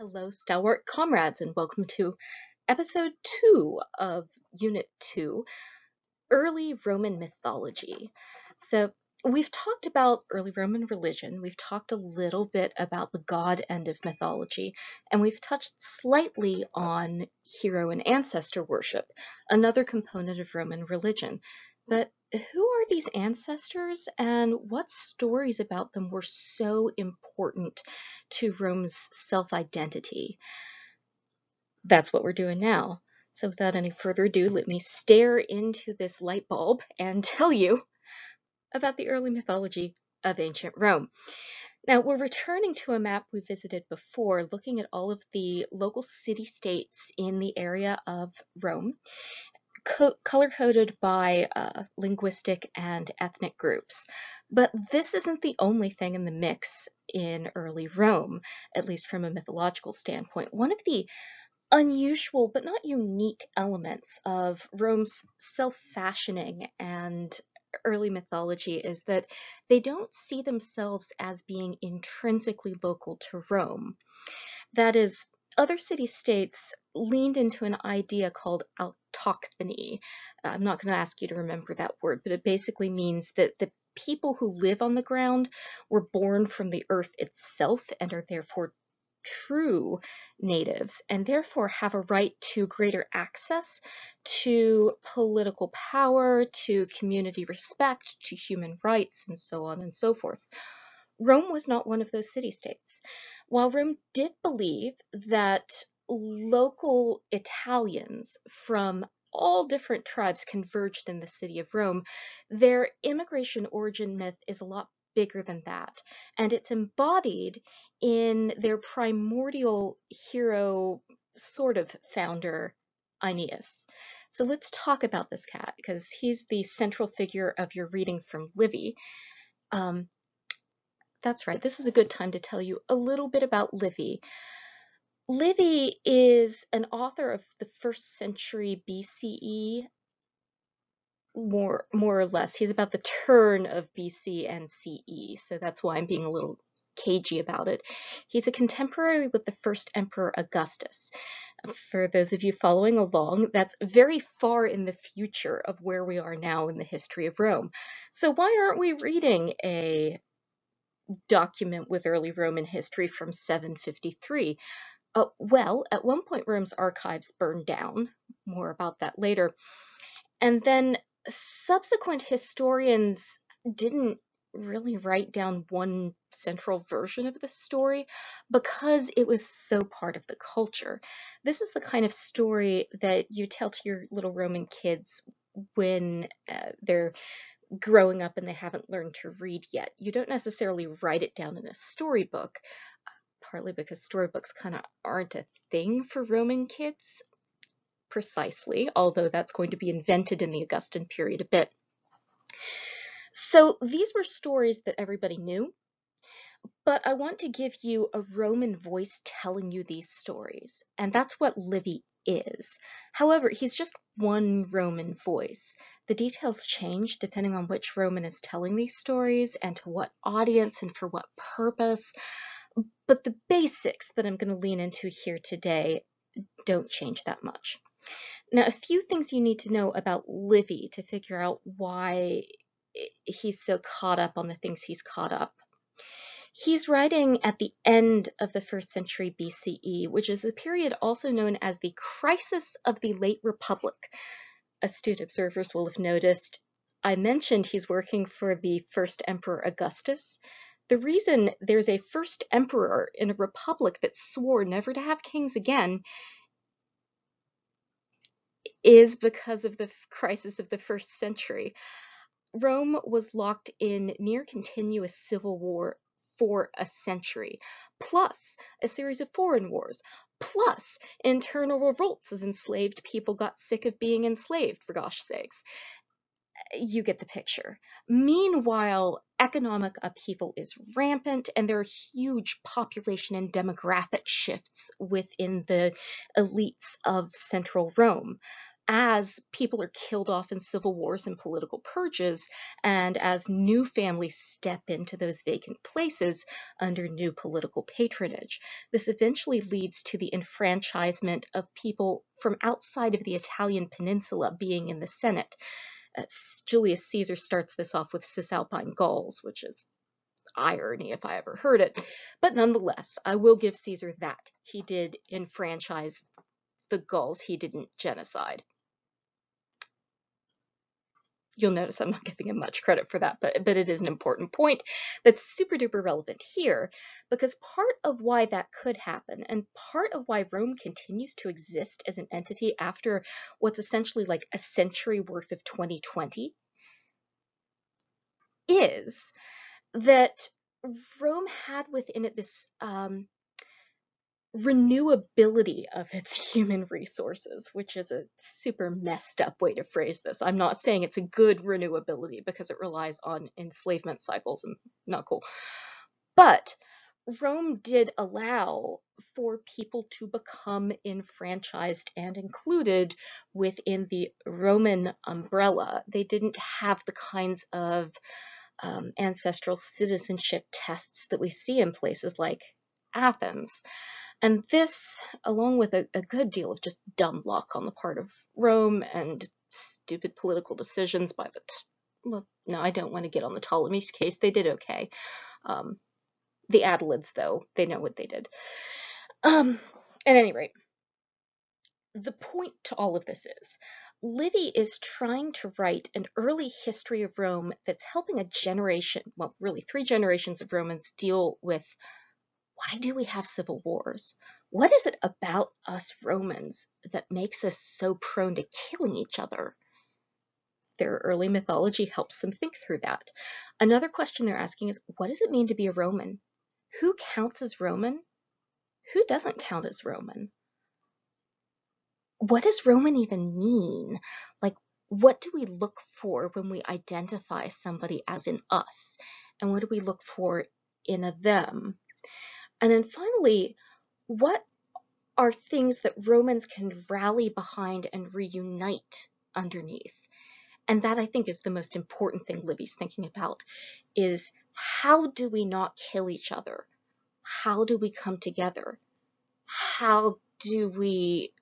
Hello, stalwart comrades, and welcome to episode two of Unit 2 Early Roman Mythology. So, we've talked about early Roman religion, we've talked a little bit about the god end of mythology, and we've touched slightly on hero and ancestor worship, another component of Roman religion. But who are these ancestors and what stories about them were so important to Rome's self identity? That's what we're doing now. So, without any further ado, let me stare into this light bulb and tell you about the early mythology of ancient Rome. Now, we're returning to a map we visited before, looking at all of the local city states in the area of Rome co color coded by uh, linguistic and ethnic groups. But this isn't the only thing in the mix in early Rome, at least from a mythological standpoint. One of the unusual but not unique elements of Rome's self fashioning and early mythology is that they don't see themselves as being intrinsically local to Rome. That is, other city states leaned into an idea called autochthony. Uh, I'm not going to ask you to remember that word, but it basically means that the people who live on the ground were born from the earth itself and are therefore true natives and therefore have a right to greater access to political power, to community respect, to human rights, and so on and so forth. Rome was not one of those city states. While Rome did believe that local Italians from all different tribes converged in the city of Rome, their immigration origin myth is a lot bigger than that. And it's embodied in their primordial hero sort of founder, Aeneas. So let's talk about this cat because he's the central figure of your reading from Livy. Um, that's right, this is a good time to tell you a little bit about Livy. Livy is an author of the first century BCE, more more or less. He's about the turn of BC and CE, so that's why I'm being a little cagey about it. He's a contemporary with the first emperor Augustus. For those of you following along, that's very far in the future of where we are now in the history of Rome. So why aren't we reading a document with early Roman history from 753. Uh, well, at one point, Rome's archives burned down. More about that later. And then subsequent historians didn't really write down one central version of the story because it was so part of the culture. This is the kind of story that you tell to your little Roman kids when uh, they're growing up and they haven't learned to read yet. You don't necessarily write it down in a storybook, partly because storybooks kind of aren't a thing for Roman kids precisely, although that's going to be invented in the Augustan period a bit. So these were stories that everybody knew, but I want to give you a Roman voice telling you these stories, and that's what Livy is. However, he's just one Roman voice. The details change depending on which Roman is telling these stories and to what audience and for what purpose. But the basics that I'm going to lean into here today don't change that much. Now, a few things you need to know about Livy to figure out why he's so caught up on the things he's caught up He's writing at the end of the first century BCE, which is a period also known as the crisis of the late Republic. Astute observers will have noticed I mentioned he's working for the first emperor Augustus. The reason there's a first emperor in a republic that swore never to have kings again is because of the crisis of the first century. Rome was locked in near continuous civil war for a century, plus a series of foreign wars, plus internal revolts as enslaved people got sick of being enslaved, for gosh sakes. You get the picture. Meanwhile, economic upheaval is rampant, and there are huge population and demographic shifts within the elites of central Rome. as people are killed off in civil wars and political purges, and as new families step into those vacant places under new political patronage. This eventually leads to the enfranchisement of people from outside of the Italian peninsula being in the Senate. Uh, Julius Caesar starts this off with Cisalpine Gauls, which is irony if I ever heard it. But nonetheless, I will give Caesar that. He did enfranchise the Gauls, he didn't genocide. You'll notice I'm not giving him much credit for that, but, but it is an important point that's super duper relevant here because part of why that could happen and part of why Rome continues to exist as an entity after what's essentially like a century worth of 2020 is that Rome had within it this um, renewability of its human resources, which is a super messed up way to phrase this. I'm not saying it's a good renewability because it relies on enslavement cycles and not cool. But Rome did allow for people to become enfranchised and included within the Roman umbrella. They didn't have the kinds of um, ancestral citizenship tests that we see in places like Athens. And this, along with a, a good deal of just dumb luck on the part of Rome and stupid political decisions by the, well, no, I don't want to get on the Ptolemies case. They did okay. Um, the Attalids, though, they know what they did. Um, at any rate, the point to all of this is Livy is trying to write an early history of Rome that's helping a generation, well, really three generations of Romans deal with why do we have civil wars? What is it about us Romans that makes us so prone to killing each other? Their early mythology helps them think through that. Another question they're asking is what does it mean to be a Roman? Who counts as Roman? Who doesn't count as Roman? What does Roman even mean? Like, what do we look for when we identify somebody as an us? And what do we look for in a them? And then finally, what are things that Romans can rally behind and reunite underneath? And that I think is the most important thing Livy's thinking about is how do we not kill each other? How do we come together? How do we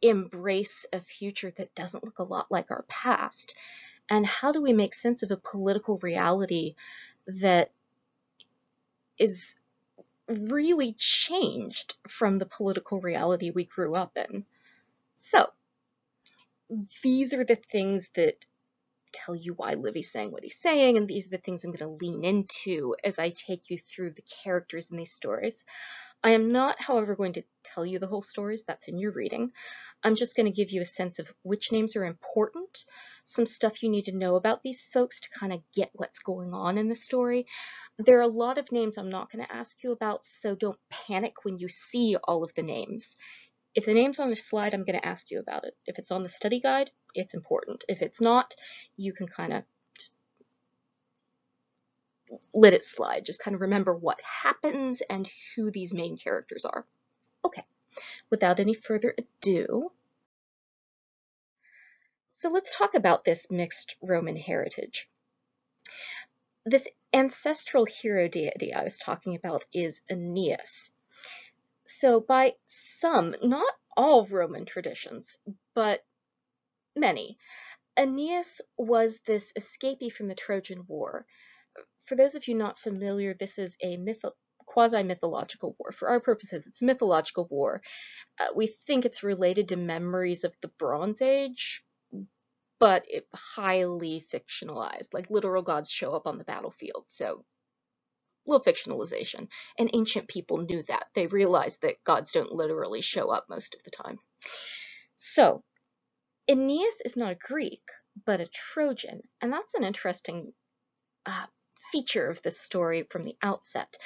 embrace a future that doesn't look a lot like our past? And how do we make sense of a political reality that is really changed from the political reality we grew up in. So, these are the things that tell you why Livy's saying what he's saying, and these are the things I'm going to lean into as I take you through the characters in these stories. I am not, however, going to tell you the whole stories, that's in your reading. I'm just going to give you a sense of which names are important, some stuff you need to know about these folks to kind of get what's going on in the story. There are a lot of names I'm not going to ask you about, so don't panic when you see all of the names. If the name's on the slide, I'm going to ask you about it. If it's on the study guide, it's important. If it's not, you can kind of let it slide. Just kind of remember what happens and who these main characters are. Okay, without any further ado, so let's talk about this mixed Roman heritage. This ancestral hero deity I was talking about is Aeneas. So by some, not all Roman traditions, but many, Aeneas was this escapee from the Trojan War for those of you not familiar, this is a mytho quasi-mythological war. For our purposes, it's mythological war. Uh, we think it's related to memories of the Bronze Age, but it highly fictionalized. Like literal gods show up on the battlefield, so little fictionalization. And ancient people knew that. They realized that gods don't literally show up most of the time. So, Aeneas is not a Greek, but a Trojan, and that's an interesting uh, feature of this story from the outset.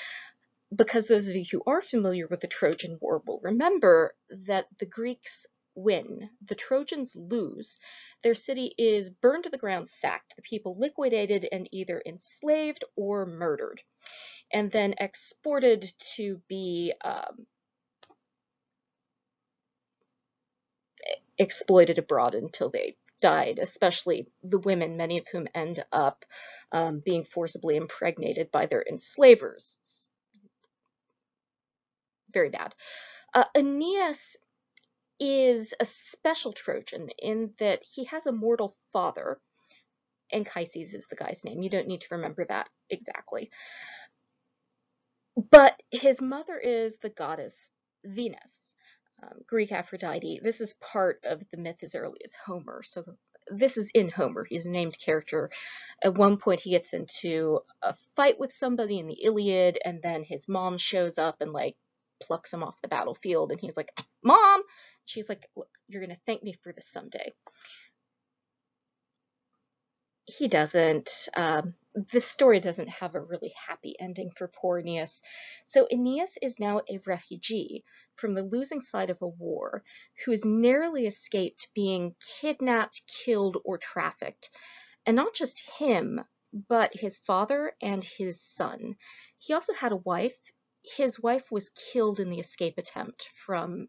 Because those of you who are familiar with the Trojan War will remember that the Greeks win, the Trojans lose. Their city is burned to the ground, sacked, the people liquidated and either enslaved or murdered, and then exported to be um, exploited abroad until they died, especially the women, many of whom end up um, being forcibly impregnated by their enslavers. It's very bad. Uh, Aeneas is a special Trojan in that he has a mortal father, Anchises is the guy's name. You don't need to remember that exactly. But his mother is the goddess Venus, um, Greek Aphrodite. This is part of the myth as early as Homer. So this is in Homer. He's a named character. At one point, he gets into a fight with somebody in the Iliad, and then his mom shows up and like plucks him off the battlefield. And he's like, "Mom!" She's like, "Look, you're gonna thank me for this someday." he doesn't. Um, this story doesn't have a really happy ending for poor Aeneas. So Aeneas is now a refugee from the losing side of a war who has narrowly escaped being kidnapped, killed, or trafficked. And not just him, but his father and his son. He also had a wife. His wife was killed in the escape attempt from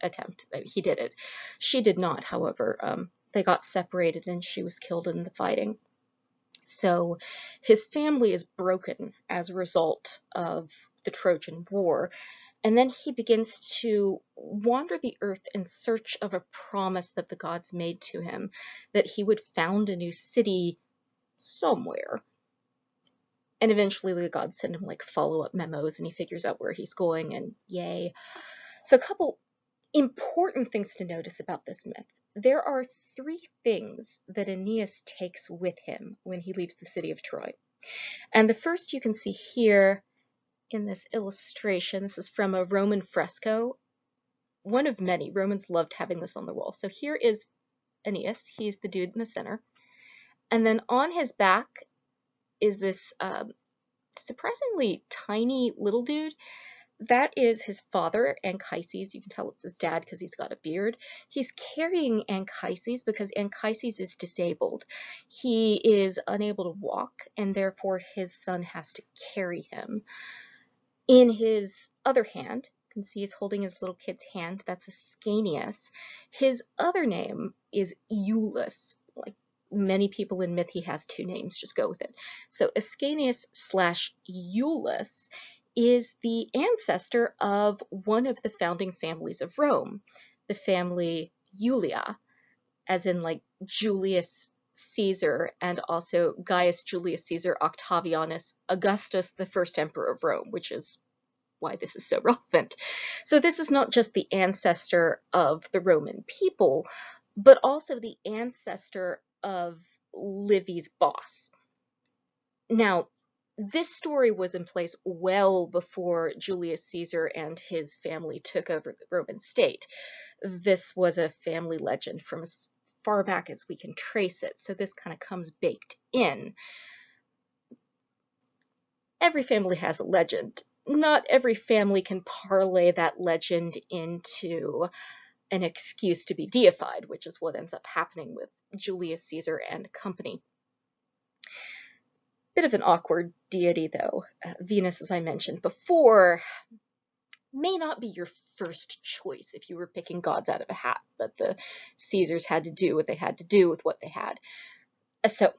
attempt. He did it. She did not, however. Um, they got separated and she was killed in the fighting. So his family is broken as a result of the Trojan War. And then he begins to wander the earth in search of a promise that the gods made to him that he would found a new city somewhere. And eventually the gods send him like follow up memos and he figures out where he's going and yay. So a couple important things to notice about this myth. There are three things that Aeneas takes with him when he leaves the city of Troy. And the first you can see here in this illustration. This is from a Roman fresco, one of many. Romans loved having this on the wall. So here is Aeneas. He's the dude in the center. And then on his back is this um, surprisingly tiny little dude that is his father, Anchises. You can tell it's his dad because he's got a beard. He's carrying Anchises because Anchises is disabled. He is unable to walk, and therefore his son has to carry him. In his other hand, you can see he's holding his little kid's hand. That's Ascanius. His other name is Iulus. Like many people in myth, he has two names. Just go with it. So Ascanius slash Iulus is the ancestor of one of the founding families of Rome, the family Julia, as in like Julius Caesar and also Gaius Julius Caesar Octavianus Augustus, the first emperor of Rome, which is why this is so relevant. So this is not just the ancestor of the Roman people, but also the ancestor of Livy's boss. Now, this story was in place well before Julius Caesar and his family took over the Roman state. This was a family legend from as far back as we can trace it, so this kind of comes baked in. Every family has a legend. Not every family can parlay that legend into an excuse to be deified, which is what ends up happening with Julius Caesar and company. Bit of an awkward deity, though. Uh, Venus, as I mentioned before, may not be your first choice if you were picking gods out of a hat, but the Caesars had to do what they had to do with what they had. Uh, so,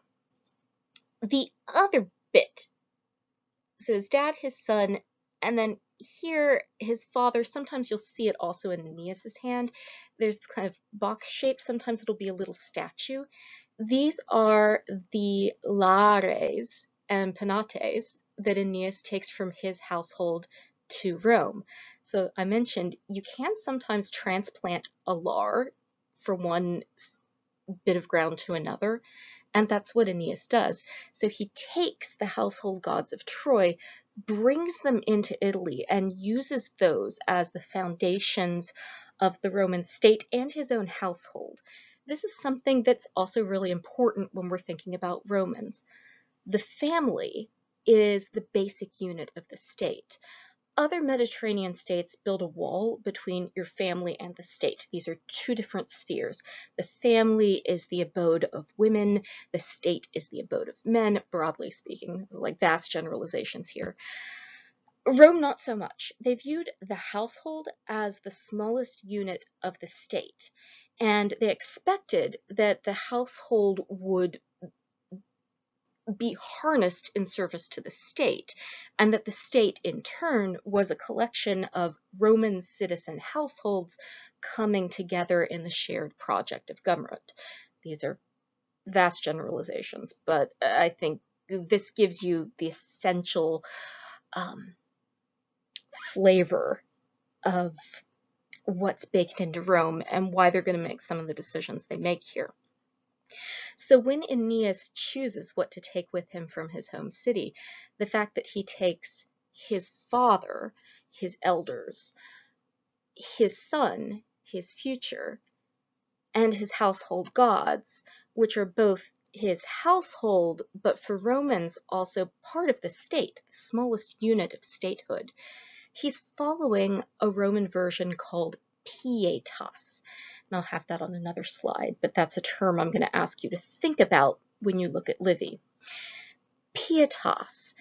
the other bit so his dad, his son, and then here his father. Sometimes you'll see it also in Aeneas's hand. There's kind of box shape. Sometimes it'll be a little statue. These are the lares and penates that Aeneas takes from his household to Rome. So I mentioned you can sometimes transplant a lar from one bit of ground to another, and that's what Aeneas does. So he takes the household gods of Troy, brings them into Italy, and uses those as the foundations of the Roman state and his own household. This is something that's also really important when we're thinking about Romans. The family is the basic unit of the state. Other Mediterranean states build a wall between your family and the state. These are two different spheres. The family is the abode of women, the state is the abode of men, broadly speaking. This is like vast generalizations here. Rome, not so much. They viewed the household as the smallest unit of the state, and they expected that the household would be harnessed in service to the state, and that the state, in turn, was a collection of Roman citizen households coming together in the shared project of government. These are vast generalizations, but I think this gives you the essential um, flavor of what's baked into Rome and why they're going to make some of the decisions they make here. So when Aeneas chooses what to take with him from his home city, the fact that he takes his father, his elders, his son, his future, and his household gods, which are both his household, but for Romans also part of the state, the smallest unit of statehood. He's following a Roman version called pietas. And I'll have that on another slide, but that's a term I'm going to ask you to think about when you look at Livy. Pietas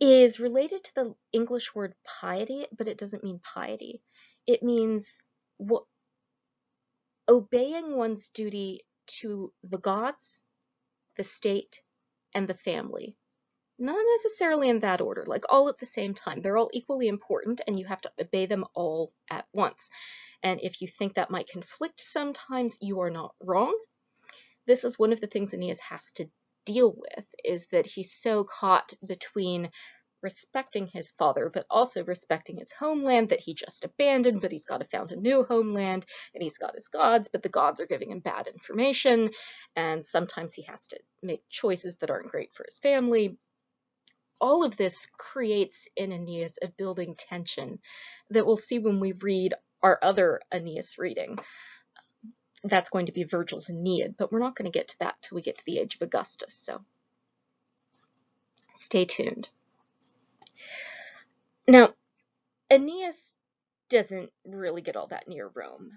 is related to the English word piety, but it doesn't mean piety. It means what, obeying one's duty to the gods, the state, and the family. Not necessarily in that order, like all at the same time. They're all equally important and you have to obey them all at once. And if you think that might conflict sometimes, you are not wrong. This is one of the things Aeneas has to deal with, is that he's so caught between respecting his father, but also respecting his homeland that he just abandoned, but he's got to found a new homeland, and he's got his gods, but the gods are giving him bad information, and sometimes he has to make choices that aren't great for his family. All of this creates in Aeneas a building tension that we'll see when we read our other Aeneas reading. That's going to be Virgil's Aeneid, but we're not going to get to that till we get to the age of Augustus, so stay tuned. Now, Aeneas doesn't really get all that near Rome.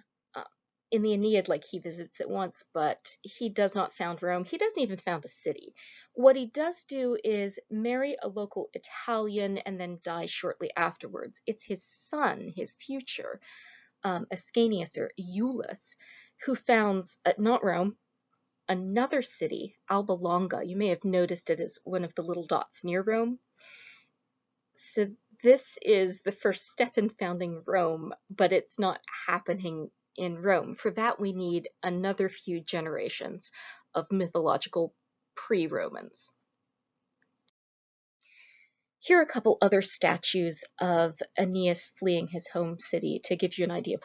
In the Aeneid, like he visits it once, but he does not found Rome. He doesn't even found a city. What he does do is marry a local Italian and then die shortly afterwards. It's his son, his future, um, Ascanius or Iulus, who founds, uh, not Rome, another city, Alba Longa. You may have noticed it as one of the little dots near Rome. So this is the first step in founding Rome, but it's not happening in Rome. For that, we need another few generations of mythological pre-Romans. Here are a couple other statues of Aeneas fleeing his home city to give you an idea of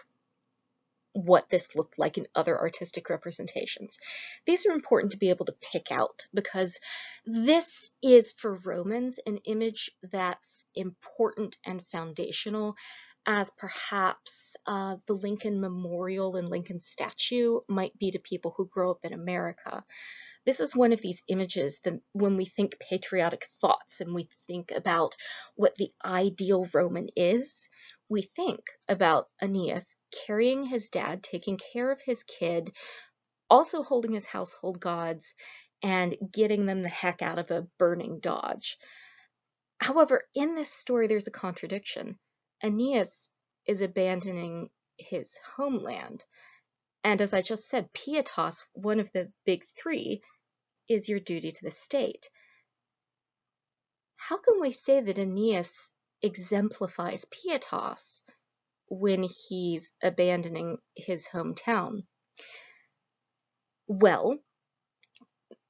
what this looked like in other artistic representations. These are important to be able to pick out because this is for Romans an image that's important and foundational as perhaps uh, the Lincoln Memorial and Lincoln statue might be to people who grow up in America. This is one of these images that when we think patriotic thoughts and we think about what the ideal Roman is, we think about Aeneas carrying his dad, taking care of his kid, also holding his household gods, and getting them the heck out of a burning Dodge. However, in this story, there's a contradiction. Aeneas is abandoning his homeland. And as I just said, pietas, one of the big three, is your duty to the state. How can we say that Aeneas exemplifies pietas when he's abandoning his hometown? Well,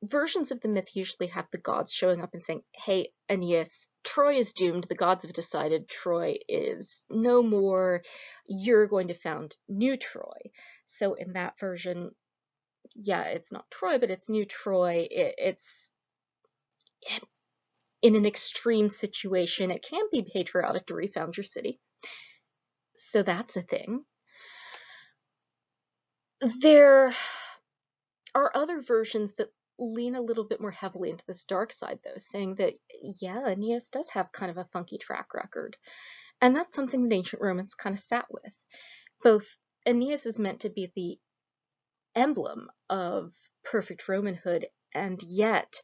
versions of the myth usually have the gods showing up and saying, hey, Aeneas, Troy is doomed. The gods have decided Troy is no more. You're going to found New Troy. So in that version, yeah, it's not Troy, but it's New Troy. It, it's in an extreme situation. It can be patriotic to refound your city. So that's a thing. There are other versions that lean a little bit more heavily into this dark side, though, saying that, yeah, Aeneas does have kind of a funky track record. And that's something that ancient Romans kind of sat with. Both Aeneas is meant to be the emblem of perfect Romanhood, and yet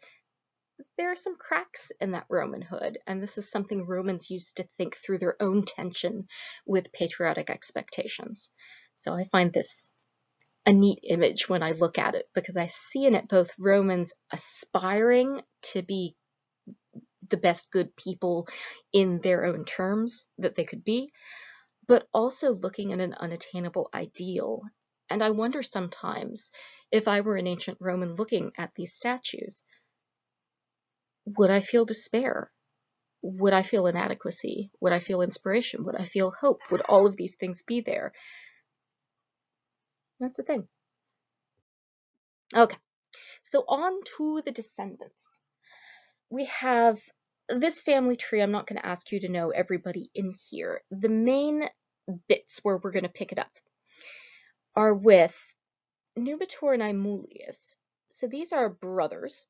there are some cracks in that Romanhood, and this is something Romans used to think through their own tension with patriotic expectations. So I find this a neat image when I look at it because I see in it both Romans aspiring to be the best good people in their own terms that they could be, but also looking at an unattainable ideal. And I wonder sometimes if I were an ancient Roman looking at these statues, would I feel despair? Would I feel inadequacy? Would I feel inspiration? Would I feel hope? Would all of these things be there? That's the thing. Okay, so on to the descendants. We have this family tree. I'm not going to ask you to know everybody in here. The main bits where we're going to pick it up are with Numitor and Amulius. So these are brothers.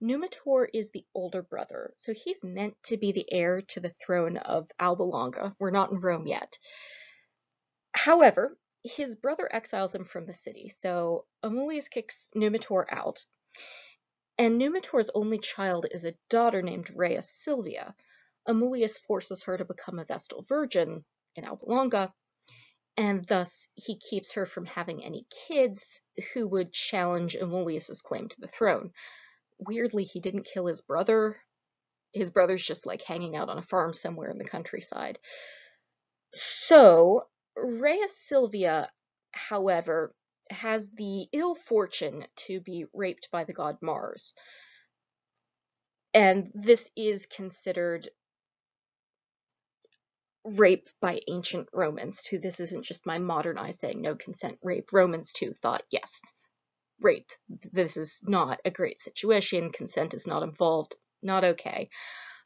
Numitor is the older brother, so he's meant to be the heir to the throne of Alba Longa. We're not in Rome yet. However, his brother exiles him from the city, so Amulius kicks Numitor out. And Numitor's only child is a daughter named Rhea Silvia. Amulius forces her to become a Vestal Virgin in Alba Longa, and thus he keeps her from having any kids who would challenge Amulius's claim to the throne. Weirdly, he didn't kill his brother. His brother's just like hanging out on a farm somewhere in the countryside. So, Rhea Silvia, however, has the ill fortune to be raped by the god Mars. And this is considered rape by ancient Romans too. This isn't just my modernized saying no consent rape. Romans too thought, yes, rape. This is not a great situation. Consent is not involved. Not okay.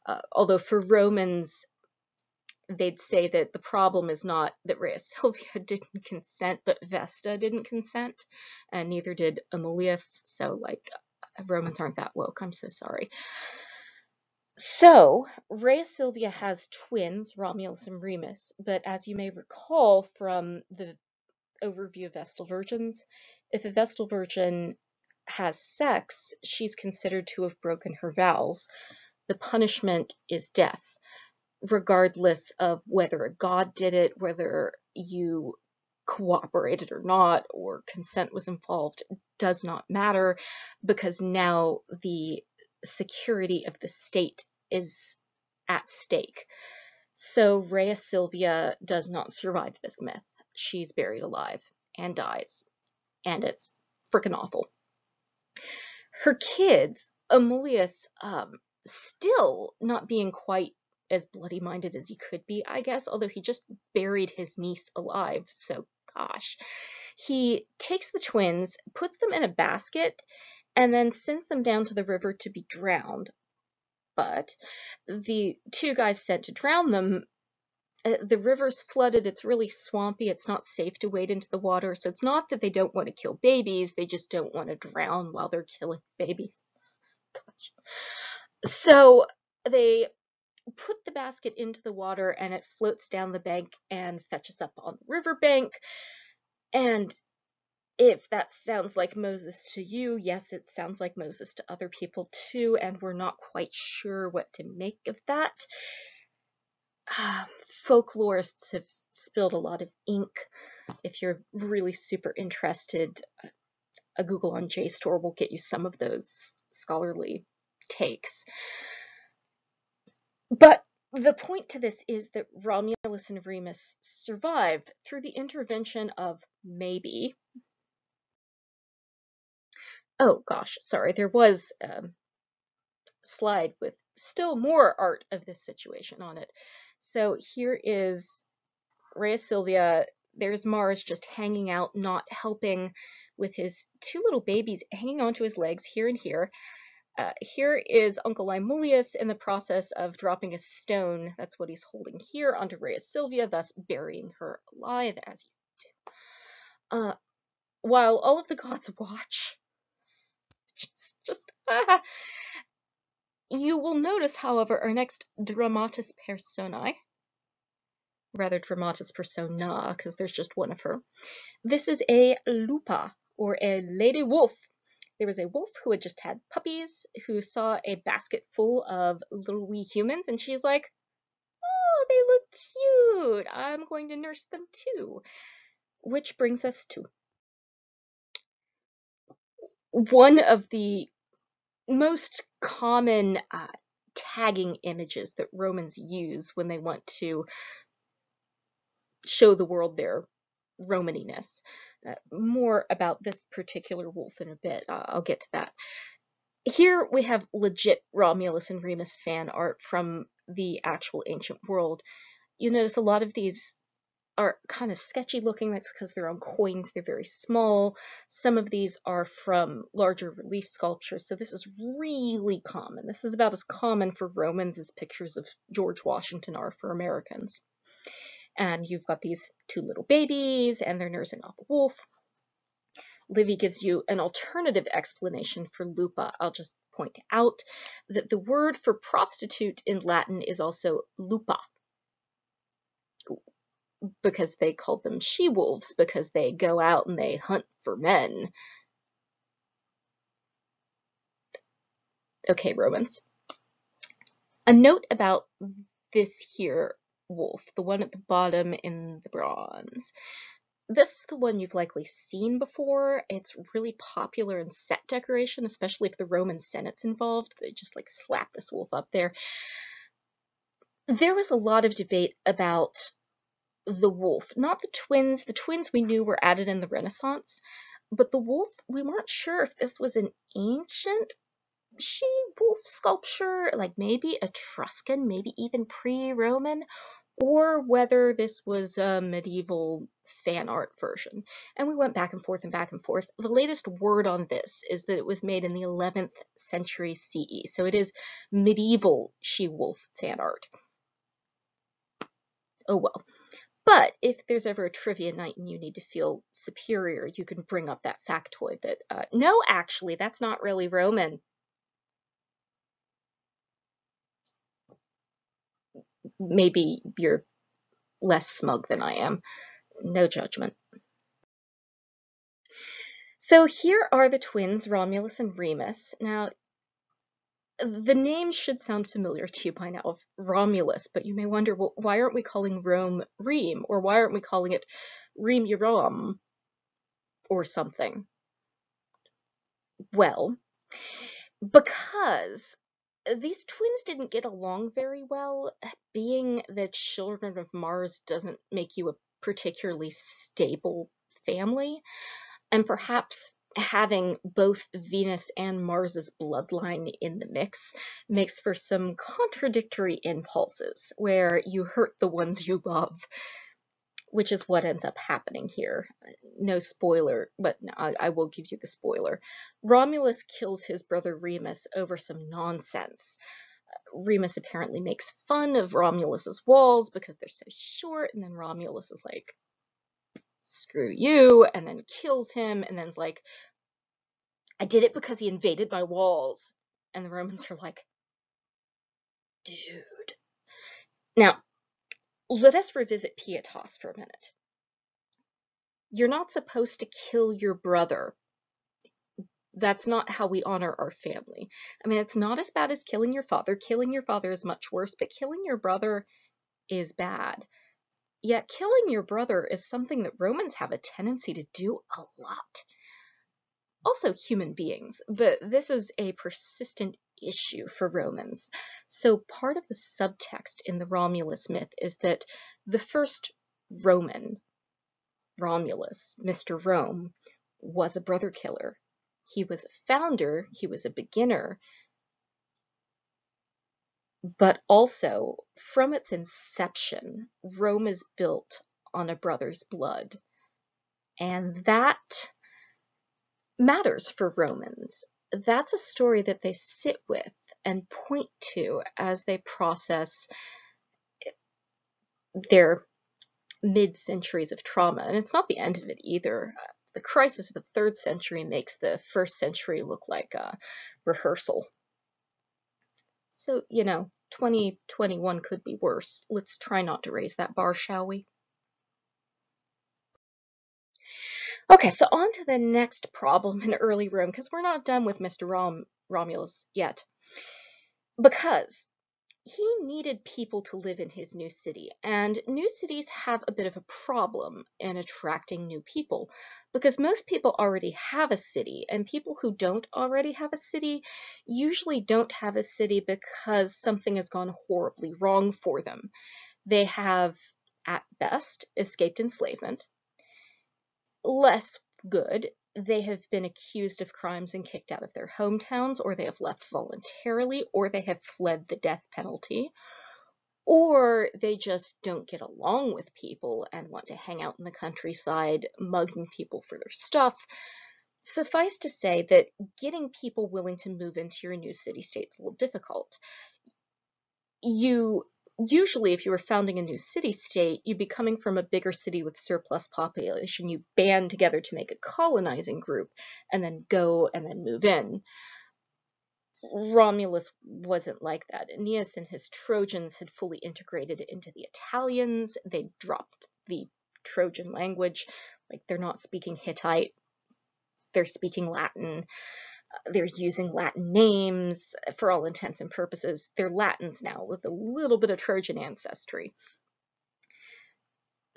Uh, although for Romans, they'd say that the problem is not that Rhea Silvia didn't consent, but Vesta didn't consent, and neither did Amulius. So, like, Romans aren't that woke. I'm so sorry. So, Rhea Silvia has twins, Romulus and Remus, but as you may recall from the overview of Vestal Virgins, if a Vestal Virgin has sex, she's considered to have broken her vows. The punishment is death, regardless of whether a god did it, whether you cooperated or not, or consent was involved, does not matter because now the security of the state is at stake. So Rhea Silvia does not survive this myth. She's buried alive and dies. And it's freaking awful. Her kids, Amulius, um, still not being quite as bloody minded as he could be, I guess, although he just buried his niece alive, so gosh. He takes the twins, puts them in a basket, and then sends them down to the river to be drowned. But the two guys sent to drown them, uh, the river's flooded, it's really swampy, it's not safe to wade into the water, so it's not that they don't want to kill babies, they just don't want to drown while they're killing babies. Gosh. So they put the basket into the water and it floats down the bank and fetches up on the riverbank. And if that sounds like Moses to you, yes, it sounds like Moses to other people too, and we're not quite sure what to make of that. Uh, folklorists have spilled a lot of ink. If you're really super interested, a Google on JSTOR will get you some of those scholarly takes. But the point to this is that Romulus and Remus survive through the intervention of maybe Oh gosh, sorry, there was a slide with still more art of this situation on it. So here is Rhea Silvia. There's Mars just hanging out, not helping with his two little babies hanging onto his legs here and here. Uh, here is Uncle Amulius in the process of dropping a stone, that's what he's holding here, onto Rhea Silvia, thus burying her alive, as you do. Uh, while all of the gods watch, just, just ah. You will notice, however, our next dramatis personae, rather dramatis persona, because there's just one of her. This is a lupa, or a lady wolf. There was a wolf who had just had puppies who saw a basket full of little wee humans, and she's like, Oh, they look cute. I'm going to nurse them too. Which brings us to one of the most common uh, tagging images that Romans use when they want to show the world their Romaniness. Uh, more about this particular wolf in a bit. Uh, I'll get to that. Here we have legit Romulus and Remus fan art from the actual ancient world. You notice a lot of these are kind of sketchy looking. That's because they're on coins. They're very small. Some of these are from larger relief sculptures. So this is really common. This is about as common for Romans as pictures of George Washington are for Americans. And you've got these two little babies, and they're nursing off a wolf. Livy gives you an alternative explanation for lupa. I'll just point out that the word for prostitute in Latin is also lupa, because they called them she-wolves, because they go out and they hunt for men. Okay, Romans. A note about this here wolf, the one at the bottom in the bronze. This is the one you've likely seen before. It's really popular in set decoration, especially if the Roman Senate's involved. They just like slap this wolf up there. There was a lot of debate about the wolf, not the twins. The twins we knew were added in the Renaissance, but the wolf, we weren't sure if this was an ancient she wolf sculpture, like maybe Etruscan, maybe even pre-Roman, or whether this was a medieval fan art version. And we went back and forth and back and forth. The latest word on this is that it was made in the 11th century CE, so it is medieval she-wolf fan art. Oh well. But if there's ever a trivia night and you need to feel superior, you can bring up that factoid that, uh, no, actually, that's not really Roman. Maybe you're less smug than I am. No judgment. So here are the twins, Romulus and Remus. Now, the name should sound familiar to you by now of Romulus, but you may wonder, well, why aren't we calling Rome Reem, or why aren't we calling it Remurom, or something? Well, because these twins didn't get along very well. Being the children of Mars doesn't make you a particularly stable family, and perhaps having both Venus and Mars's bloodline in the mix makes for some contradictory impulses where you hurt the ones you love which is what ends up happening here. No spoiler, but I, I, will give you the spoiler. Romulus kills his brother Remus over some nonsense. Remus apparently makes fun of Romulus's walls because they're so short, and then Romulus is like, screw you, and then kills him, and then's like, I did it because he invaded my walls. And the Romans are like, dude. Now, let us revisit pietas for a minute. You're not supposed to kill your brother. That's not how we honor our family. I mean, it's not as bad as killing your father. Killing your father is much worse, but killing your brother is bad. Yet killing your brother is something that Romans have a tendency to do a lot. Also human beings, but this is a persistent issue for Romans. So part of the subtext in the Romulus myth is that the first Roman, Romulus, Mr. Rome, was a brother killer. He was a founder, he was a beginner, but also from its inception, Rome is built on a brother's blood. And that matters for Romans that's a story that they sit with and point to as they process their mid centuries of trauma. And it's not the end of it either. The crisis of the third century makes the first century look like a rehearsal. So, you know, 2021 could be worse. Let's try not to raise that bar, shall we? Okay, so on to the next problem in early Rome, because we're not done with Mr. Rom Romulus yet. Because he needed people to live in his new city, and new cities have a bit of a problem in attracting new people because most people already have a city, and people who don't already have a city usually don't have a city because something has gone horribly wrong for them. They have, at best, escaped enslavement, less good they have been accused of crimes and kicked out of their hometowns, or they have left voluntarily, or they have fled the death penalty, or they just don't get along with people and want to hang out in the countryside, mugging people for their stuff. Suffice to say that getting people willing to move into your new city state is a little difficult. You usually if you were founding a new city state, you'd be coming from a bigger city with surplus population. You band together to make a colonizing group and then go and then move in. Romulus wasn't like that. Aeneas and his Trojans had fully integrated into the Italians. They dropped the Trojan language. Like they're not speaking Hittite, they're speaking Latin they're using Latin names uh, for all intents and purposes. They're Latins now with a little bit of Trojan ancestry.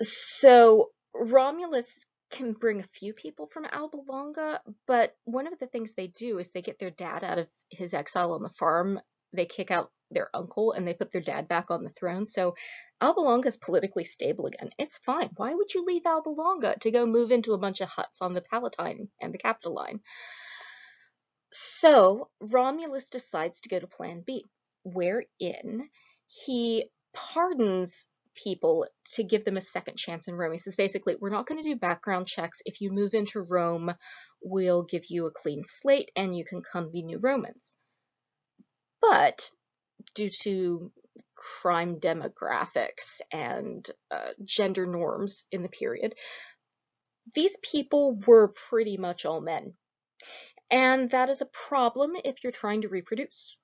So Romulus can bring a few people from Alba Longa, but one of the things they do is they get their dad out of his exile on the farm. They kick out their uncle and they put their dad back on the throne. So Alba Longa is politically stable again. It's fine. Why would you leave Alba Longa to go move into a bunch of huts on the Palatine and the Capitoline? So Romulus decides to go to plan B, wherein he pardons people to give them a second chance in Rome. He says basically, we're not going to do background checks. If you move into Rome, we'll give you a clean slate and you can come be new Romans. But due to crime demographics and uh, gender norms in the period, these people were pretty much all men. And that is a problem if you're trying to reproduce.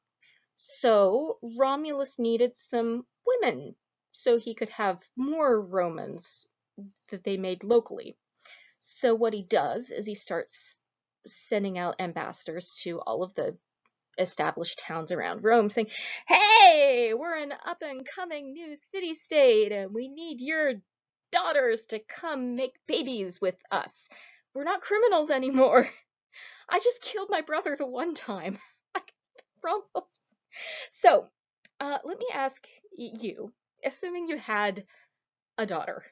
So Romulus needed some women so he could have more Romans that they made locally. So what he does is he starts sending out ambassadors to all of the established towns around Rome saying, Hey, we're an up and coming new city state and we need your daughters to come make babies with us. We're not criminals anymore. I just killed my brother the one time. So, uh, let me ask you, assuming you had a daughter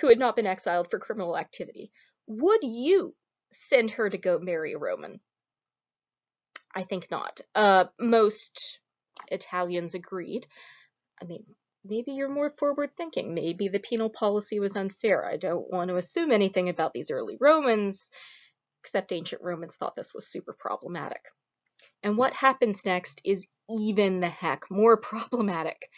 who had not been exiled for criminal activity, would you send her to go marry a Roman? I think not. Uh, most Italians agreed. I mean, maybe you're more forward thinking. Maybe the penal policy was unfair. I don't want to assume anything about these early Romans except ancient Romans thought this was super problematic. And what happens next is even the heck more problematic.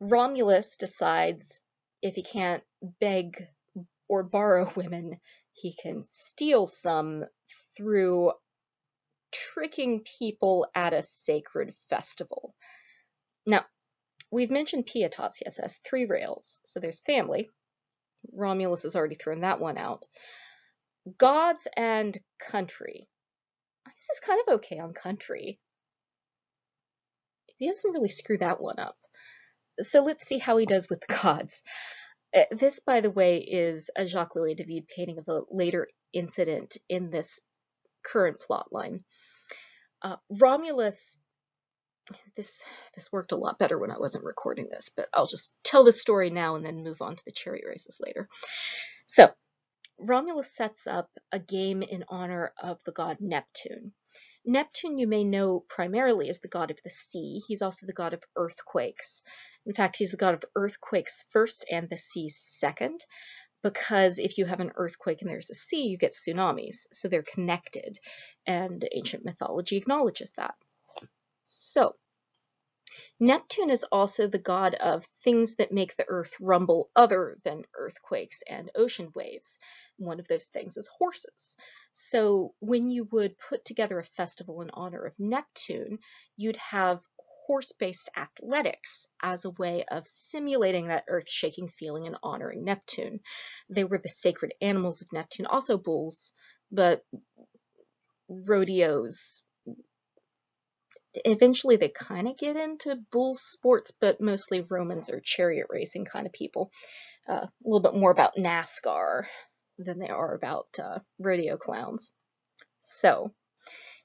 Romulus decides if he can't beg or borrow women, he can steal some through tricking people at a sacred festival. Now, we've mentioned pietas, yes, has three rails. So there's family. Romulus has already thrown that one out. Gods and country. This is kind of okay on country. He doesn't really screw that one up. So let's see how he does with the gods. Uh, this, by the way, is a Jacques Louis David painting of a later incident in this current plot line. Uh, Romulus, this this worked a lot better when I wasn't recording this, but I'll just tell the story now and then move on to the chariot races later. So Romulus sets up a game in honor of the god Neptune. Neptune, you may know primarily as the god of the sea. He's also the god of earthquakes. In fact, he's the god of earthquakes first and the sea second, because if you have an earthquake and there's a sea, you get tsunamis. So they're connected, and ancient mythology acknowledges that. So, Neptune is also the god of things that make the earth rumble other than earthquakes and ocean waves. One of those things is horses. So when you would put together a festival in honor of Neptune, you'd have horse-based athletics as a way of simulating that earth-shaking feeling and honoring Neptune. They were the sacred animals of Neptune, also bulls, but rodeos eventually they kind of get into bull sports, but mostly Romans or chariot racing kind of people. Uh, a little bit more about NASCAR than they are about uh, rodeo clowns. So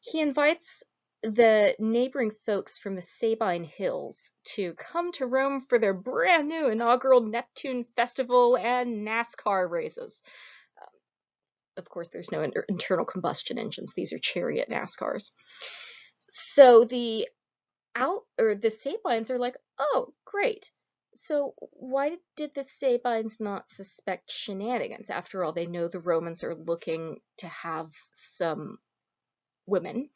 he invites the neighboring folks from the Sabine Hills to come to Rome for their brand new inaugural Neptune Festival and NASCAR races. Um, of course, there's no inter internal combustion engines. These are chariot NASCARs. So the out or the Sabines are like, oh, great. So why did the Sabines not suspect shenanigans? After all, they know the Romans are looking to have some women,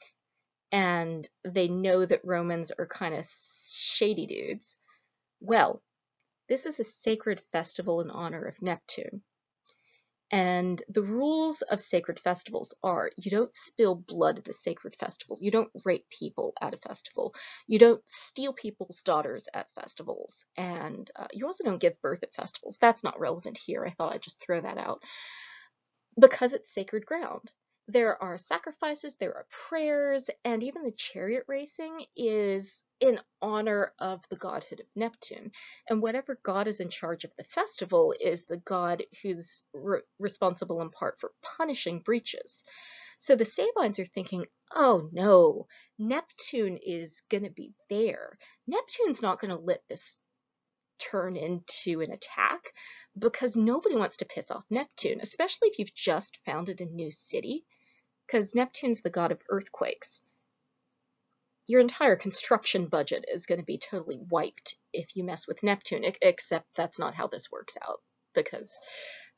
and they know that Romans are kind of shady dudes. Well, this is a sacred festival in honor of Neptune. And the rules of sacred festivals are you don't spill blood at a sacred festival. You don't rape people at a festival. You don't steal people's daughters at festivals. And uh, you also don't give birth at festivals. That's not relevant here. I thought I'd just throw that out. Because it's sacred ground. There are sacrifices, there are prayers, and even the chariot racing is in honor of the godhood of Neptune. And whatever god is in charge of the festival is the god who's re responsible in part for punishing breaches. So the Sabines are thinking, oh no, Neptune is going to be there. Neptune's not going to let this turn into an attack because nobody wants to piss off Neptune, especially if you've just founded a new city because Neptune's the god of earthquakes. Your entire construction budget is going to be totally wiped if you mess with Neptune, except that's not how this works out, because,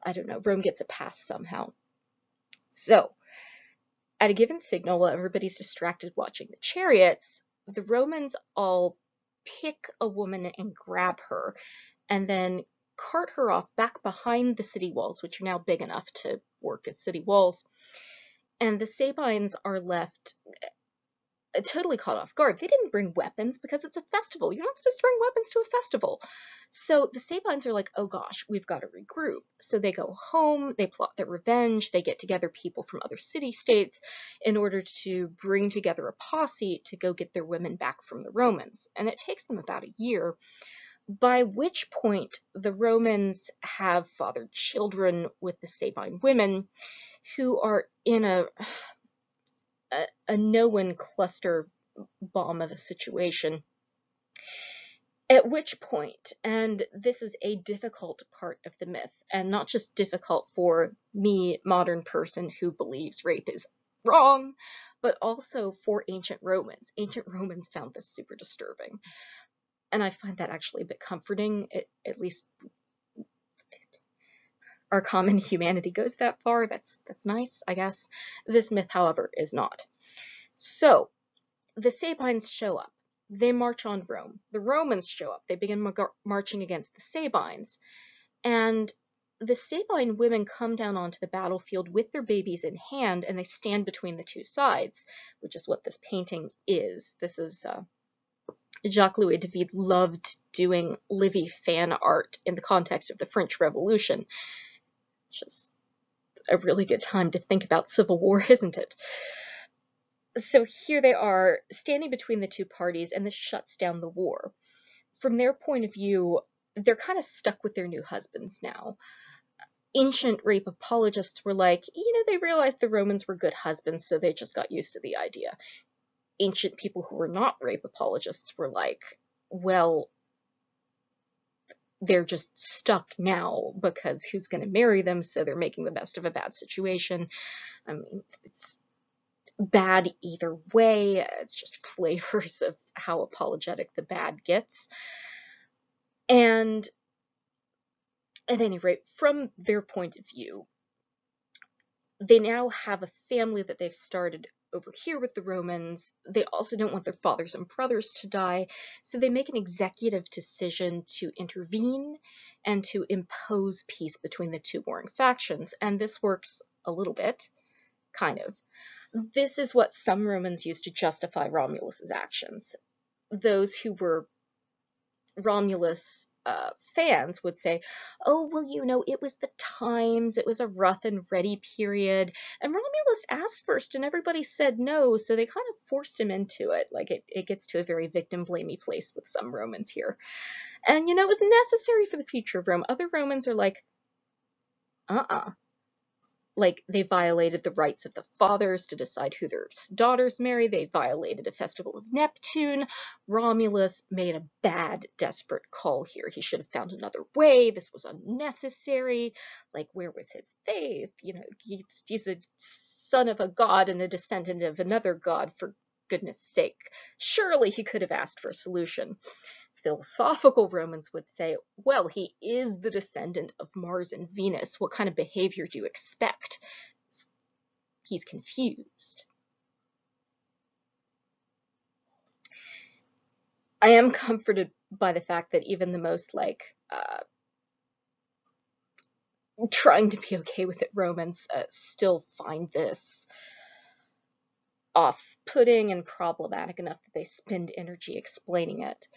I don't know, Rome gets a pass somehow. So, at a given signal, while everybody's distracted watching the chariots, the Romans all pick a woman and grab her, and then cart her off back behind the city walls, which are now big enough to work as city walls, and the Sabines are left uh, totally caught off guard. They didn't bring weapons because it's a festival. You're not supposed to bring weapons to a festival. So the Sabines are like, oh gosh, we've got to regroup. So they go home, they plot their revenge, they get together people from other city states in order to bring together a posse to go get their women back from the Romans. And it takes them about a year, by which point the Romans have fathered children with the Sabine women who are in a a, a no-win cluster bomb of a situation. At which point, and this is a difficult part of the myth, and not just difficult for me, modern person who believes rape is wrong, but also for ancient Romans. Ancient Romans found this super disturbing. And I find that actually a bit comforting, at, at least our common humanity goes that far. That's that's nice, I guess. This myth, however, is not. So, the Sabines show up. They march on Rome. The Romans show up. They begin marching against the Sabines. And the Sabine women come down onto the battlefield with their babies in hand and they stand between the two sides, which is what this painting is. This is uh, Jacques Louis David loved doing Livy fan art in the context of the French Revolution just a really good time to think about Civil War, isn't it? So here they are standing between the two parties, and this shuts down the war. From their point of view, they're kind of stuck with their new husbands now. Ancient rape apologists were like, you know, they realized the Romans were good husbands, so they just got used to the idea. Ancient people who were not rape apologists were like, well, they're just stuck now because who's going to marry them? So they're making the best of a bad situation. I mean, it's bad either way. It's just flavors of how apologetic the bad gets. And at any rate, from their point of view, they now have a family that they've started over here with the Romans. They also don't want their fathers and brothers to die, so they make an executive decision to intervene and to impose peace between the two warring factions. And this works a little bit, kind of. This is what some Romans used to justify Romulus's actions. those who were Romulus uh, fans would say, oh, well, you know, it was the times, it was a rough and ready period. And Romulus asked first, and everybody said no, so they kind of forced him into it. Like, it, it gets to a very victim blamey place with some Romans here. And, you know, it was necessary for the future of Rome. Other Romans are like, uh uh like they violated the rights of the fathers to decide who their daughters marry. They violated a festival of Neptune. Romulus made a bad, desperate call here. He should have found another way. This was unnecessary. Like, where was his faith? You know, he's, he's a son of a god and a descendant of another god, for goodness sake. Surely he could have asked for a solution philosophical Romans would say, well, he is the descendant of Mars and Venus. What kind of behavior do you expect? He's confused. I am comforted by the fact that even the most like uh, trying to be okay with it Romans uh, still find this off-putting and problematic enough that they spend energy explaining it.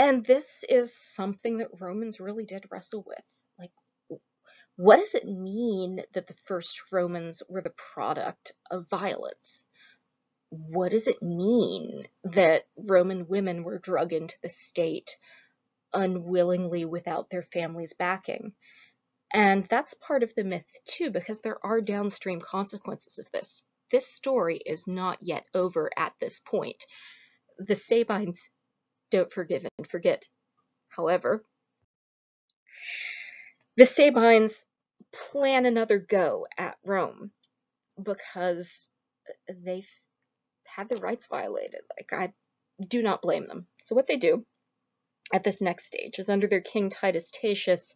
And this is something that Romans really did wrestle with. Like, what does it mean that the first Romans were the product of violence? What does it mean that Roman women were drug into the state unwillingly without their family's backing? And that's part of the myth too, because there are downstream consequences of this. This story is not yet over at this point. The Sabines don't forgive and forget. However, the Sabines plan another go at Rome because they've had their rights violated. Like, I do not blame them. So, what they do at this next stage is under their king Titus Tatius,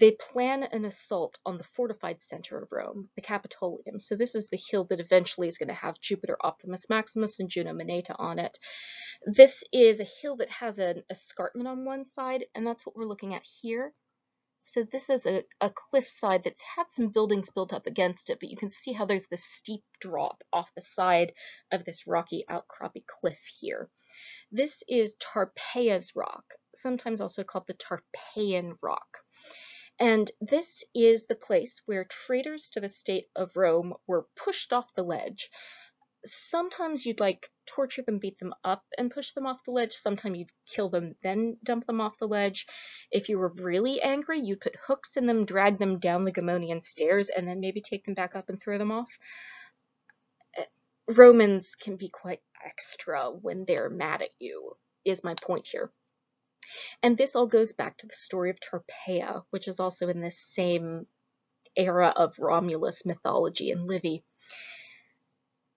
they plan an assault on the fortified center of Rome, the Capitolium. So this is the hill that eventually is going to have Jupiter Optimus Maximus and Juno Moneta on it. This is a hill that has an escarpment on one side, and that's what we're looking at here. So this is a, a cliff side that's had some buildings built up against it, but you can see how there's this steep drop off the side of this rocky outcroppy cliff here. This is Tarpeia's rock, sometimes also called the Tarpeian rock. And this is the place where traitors to the state of Rome were pushed off the ledge. Sometimes you'd like torture them, beat them up, and push them off the ledge. Sometimes you'd kill them, then dump them off the ledge. If you were really angry, you'd put hooks in them, drag them down the Gemonian stairs, and then maybe take them back up and throw them off. Eh, Romans can be quite extra when they're mad at you, is my point here. And this all goes back to the story of Tarpeia, which is also in this same era of Romulus mythology and Livy.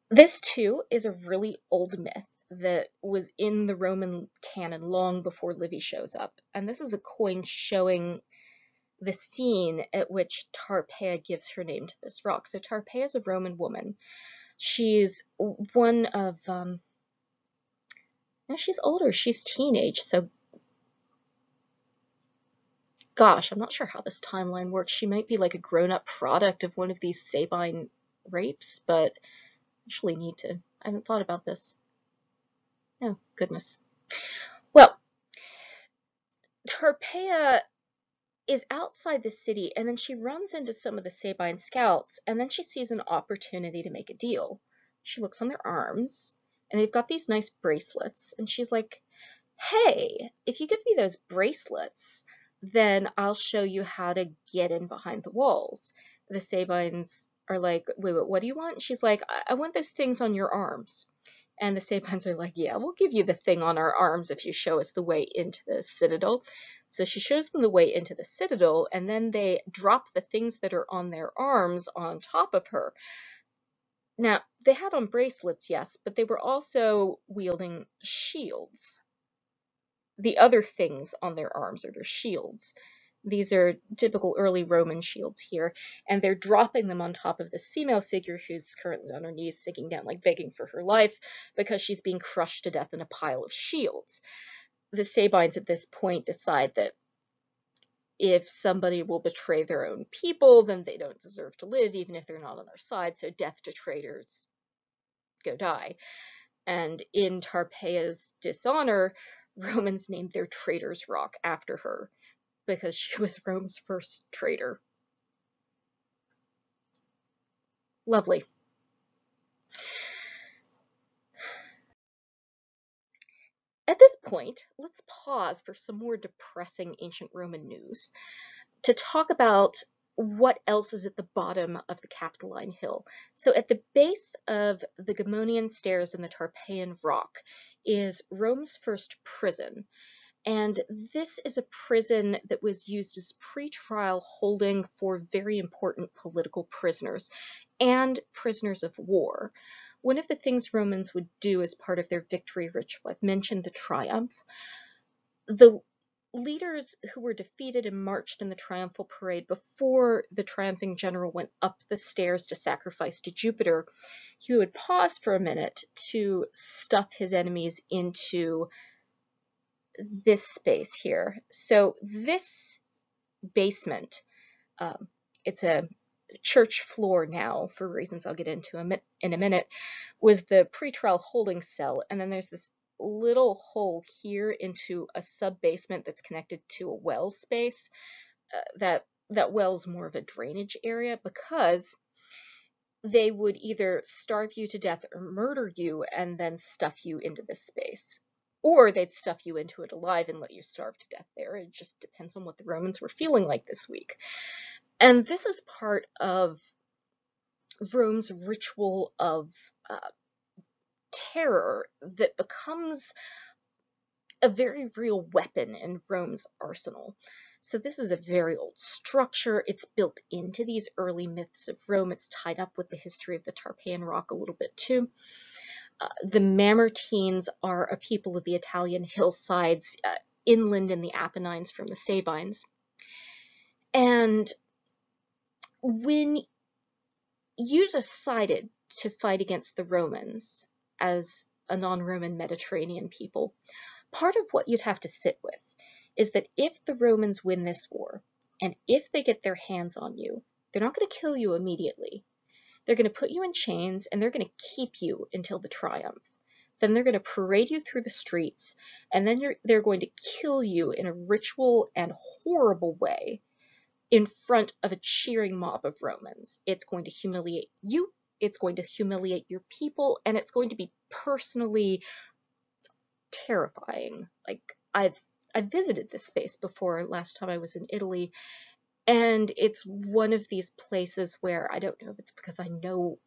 This too is a really old myth that was in the Roman canon long before Livy shows up. And this is a coin showing the scene at which Tarpeia gives her name to this rock. So Tarpeia is a Roman woman. She's one of, um, she's older. She's teenage, so gosh, I'm not sure how this timeline works. She might be like a grown-up product of one of these Sabine rapes, but I actually need to. I haven't thought about this. Oh, goodness. Well, Tarpeia is outside the city, and then she runs into some of the Sabine scouts, and then she sees an opportunity to make a deal. She looks on their arms, and they've got these nice bracelets, and she's like, hey, if you give me those bracelets, then I'll show you how to get in behind the walls. The Sabines are like, wait, wait, what do you want? She's like, I, I want those things on your arms. And the Sabines are like, yeah, we'll give you the thing on our arms if you show us the way into the citadel. So she shows them the way into the citadel, and then they drop the things that are on their arms on top of her. Now, they had on bracelets, yes, but they were also wielding shields the other things on their arms are their shields. These are typical early Roman shields here, and they're dropping them on top of this female figure who's currently on her knees, sinking down, like begging for her life, because she's being crushed to death in a pile of shields. The Sabines at this point decide that if somebody will betray their own people, then they don't deserve to live, even if they're not on their side, so death to traitors, go die. And in Tarpeia's dishonor, Romans named their Traitor's Rock after her because she was Rome's first traitor. Lovely. At this point, let's pause for some more depressing ancient Roman news to talk about what else is at the bottom of the Capitoline Hill. So at the base of the Gemonian Stairs and the Tarpeian Rock is Rome's first prison. And this is a prison that was used as pretrial holding for very important political prisoners and prisoners of war. One of the things Romans would do as part of their victory ritual, I've mentioned the triumph. The leaders who were defeated and marched in the triumphal parade before the triumphing general went up the stairs to sacrifice to Jupiter, he would pause for a minute to stuff his enemies into this space here. So this basement, um, it's a church floor now for reasons I'll get into in a minute, was the pretrial holding cell. And then there's this little hole here into a sub basement that's connected to a well space. Uh, that that well's more of a drainage area because they would either starve you to death or murder you and then stuff you into this space. Or they'd stuff you into it alive and let you starve to death there. It just depends on what the Romans were feeling like this week. And this is part of Rome's ritual of uh, terror that becomes a very real weapon in Rome's arsenal. So this is a very old structure. It's built into these early myths of Rome. It's tied up with the history of the Tarpeian Rock a little bit too. Uh, the Mamertines are a people of the Italian hillsides uh, inland in the Apennines from the Sabines. And when you decided to fight against the Romans as a non-Roman Mediterranean people, part of what you'd have to sit with is that if the Romans win this war, and if they get their hands on you, they're not going to kill you immediately. They're going to put you in chains and they're going to keep you until the triumph. Then they're going to parade you through the streets, and then they're going to kill you in a ritual and horrible way in front of a cheering mob of Romans. It's going to humiliate you, it's going to humiliate your people, and it's going to be personally terrifying. Like I've I've visited this space before last time I was in Italy, and it's one of these places where I don't know if it's because I know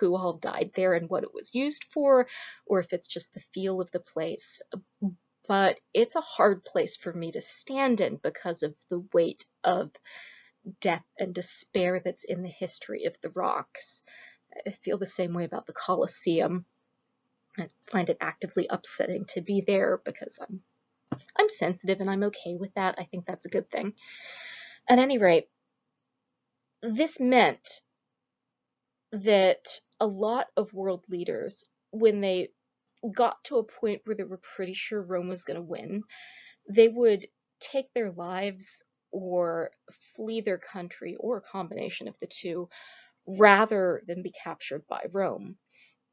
who all died there and what it was used for, or if it's just the feel of the place but it's a hard place for me to stand in because of the weight of death and despair that's in the history of the rocks. I feel the same way about the Colosseum. I find it actively upsetting to be there because I'm I'm sensitive and I'm okay with that. I think that's a good thing. At any rate, this meant that a lot of world leaders, when they got to a point where they were pretty sure Rome was going to win, they would take their lives or flee their country or a combination of the two rather than be captured by Rome.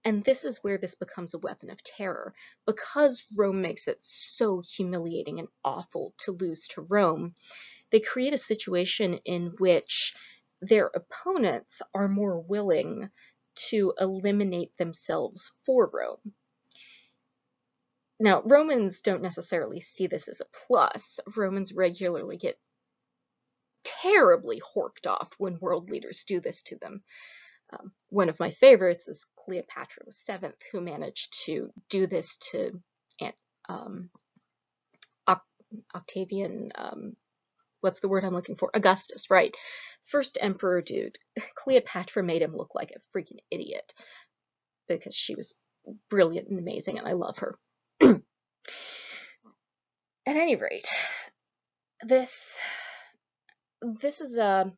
And this is where this becomes a weapon of terror. Because Rome makes it so humiliating and awful to lose to Rome, they create a situation in which their opponents are more willing to eliminate themselves for Rome. Now, Romans don't necessarily see this as a plus. Romans regularly get terribly horked off when world leaders do this to them. Um, one of my favorites is Cleopatra VII, who managed to do this to um, Octavian, um, what's the word I'm looking for? Augustus, right. First emperor dude. Cleopatra made him look like a freaking idiot because she was brilliant and amazing, and I love her. At any rate, this this is a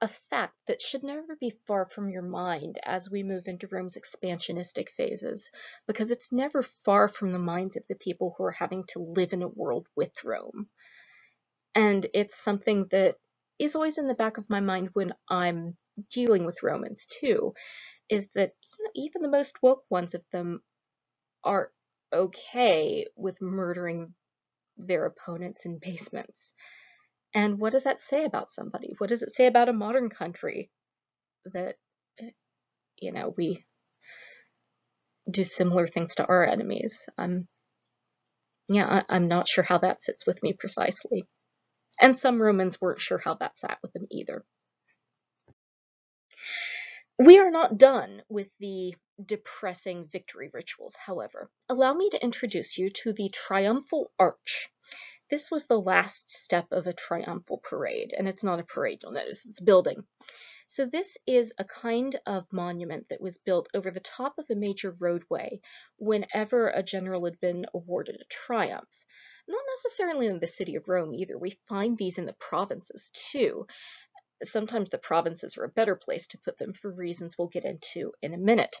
a fact that should never be far from your mind as we move into Rome's expansionistic phases, because it's never far from the minds of the people who are having to live in a world with Rome. And it's something that is always in the back of my mind when I'm dealing with Romans too, is that even the most woke ones of them are okay with murdering their opponents in basements. And what does that say about somebody? What does it say about a modern country that, you know, we do similar things to our enemies? I'm, yeah, I, am not sure how that sits with me precisely. And some Romans weren't sure how that sat with them either. We are not done with the depressing victory rituals, however. Allow me to introduce you to the triumphal arch. This was the last step of a triumphal parade, and it's not a parade, you'll notice, it's building. So this is a kind of monument that was built over the top of a major roadway whenever a general had been awarded a triumph. Not necessarily in the city of Rome either. We find these in the provinces too. Sometimes the provinces are a better place to put them for reasons we'll get into in a minute.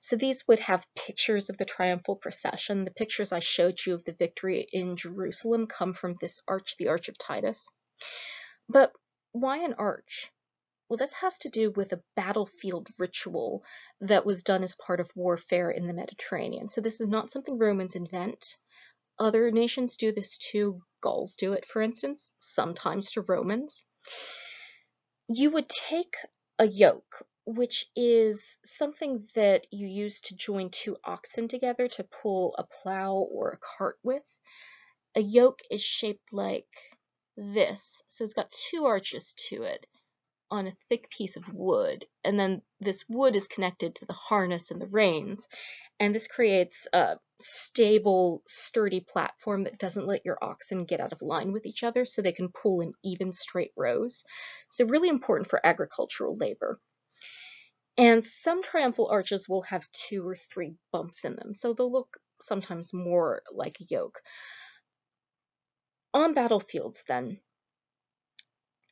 So these would have pictures of the triumphal procession. The pictures I showed you of the victory in Jerusalem come from this arch, the Arch of Titus. But why an arch? Well, this has to do with a battlefield ritual that was done as part of warfare in the Mediterranean. So this is not something Romans invent. Other nations do this too. Gauls do it, for instance, sometimes to Romans. You would take a yoke which is something that you use to join two oxen together to pull a plow or a cart with. A yoke is shaped like this, so it's got two arches to it on a thick piece of wood, and then this wood is connected to the harness and the reins, and this creates a stable, sturdy platform that doesn't let your oxen get out of line with each other so they can pull in even straight rows. So really important for agricultural labor. And some triumphal arches will have two or three bumps in them, so they'll look sometimes more like a yoke. On battlefields, then,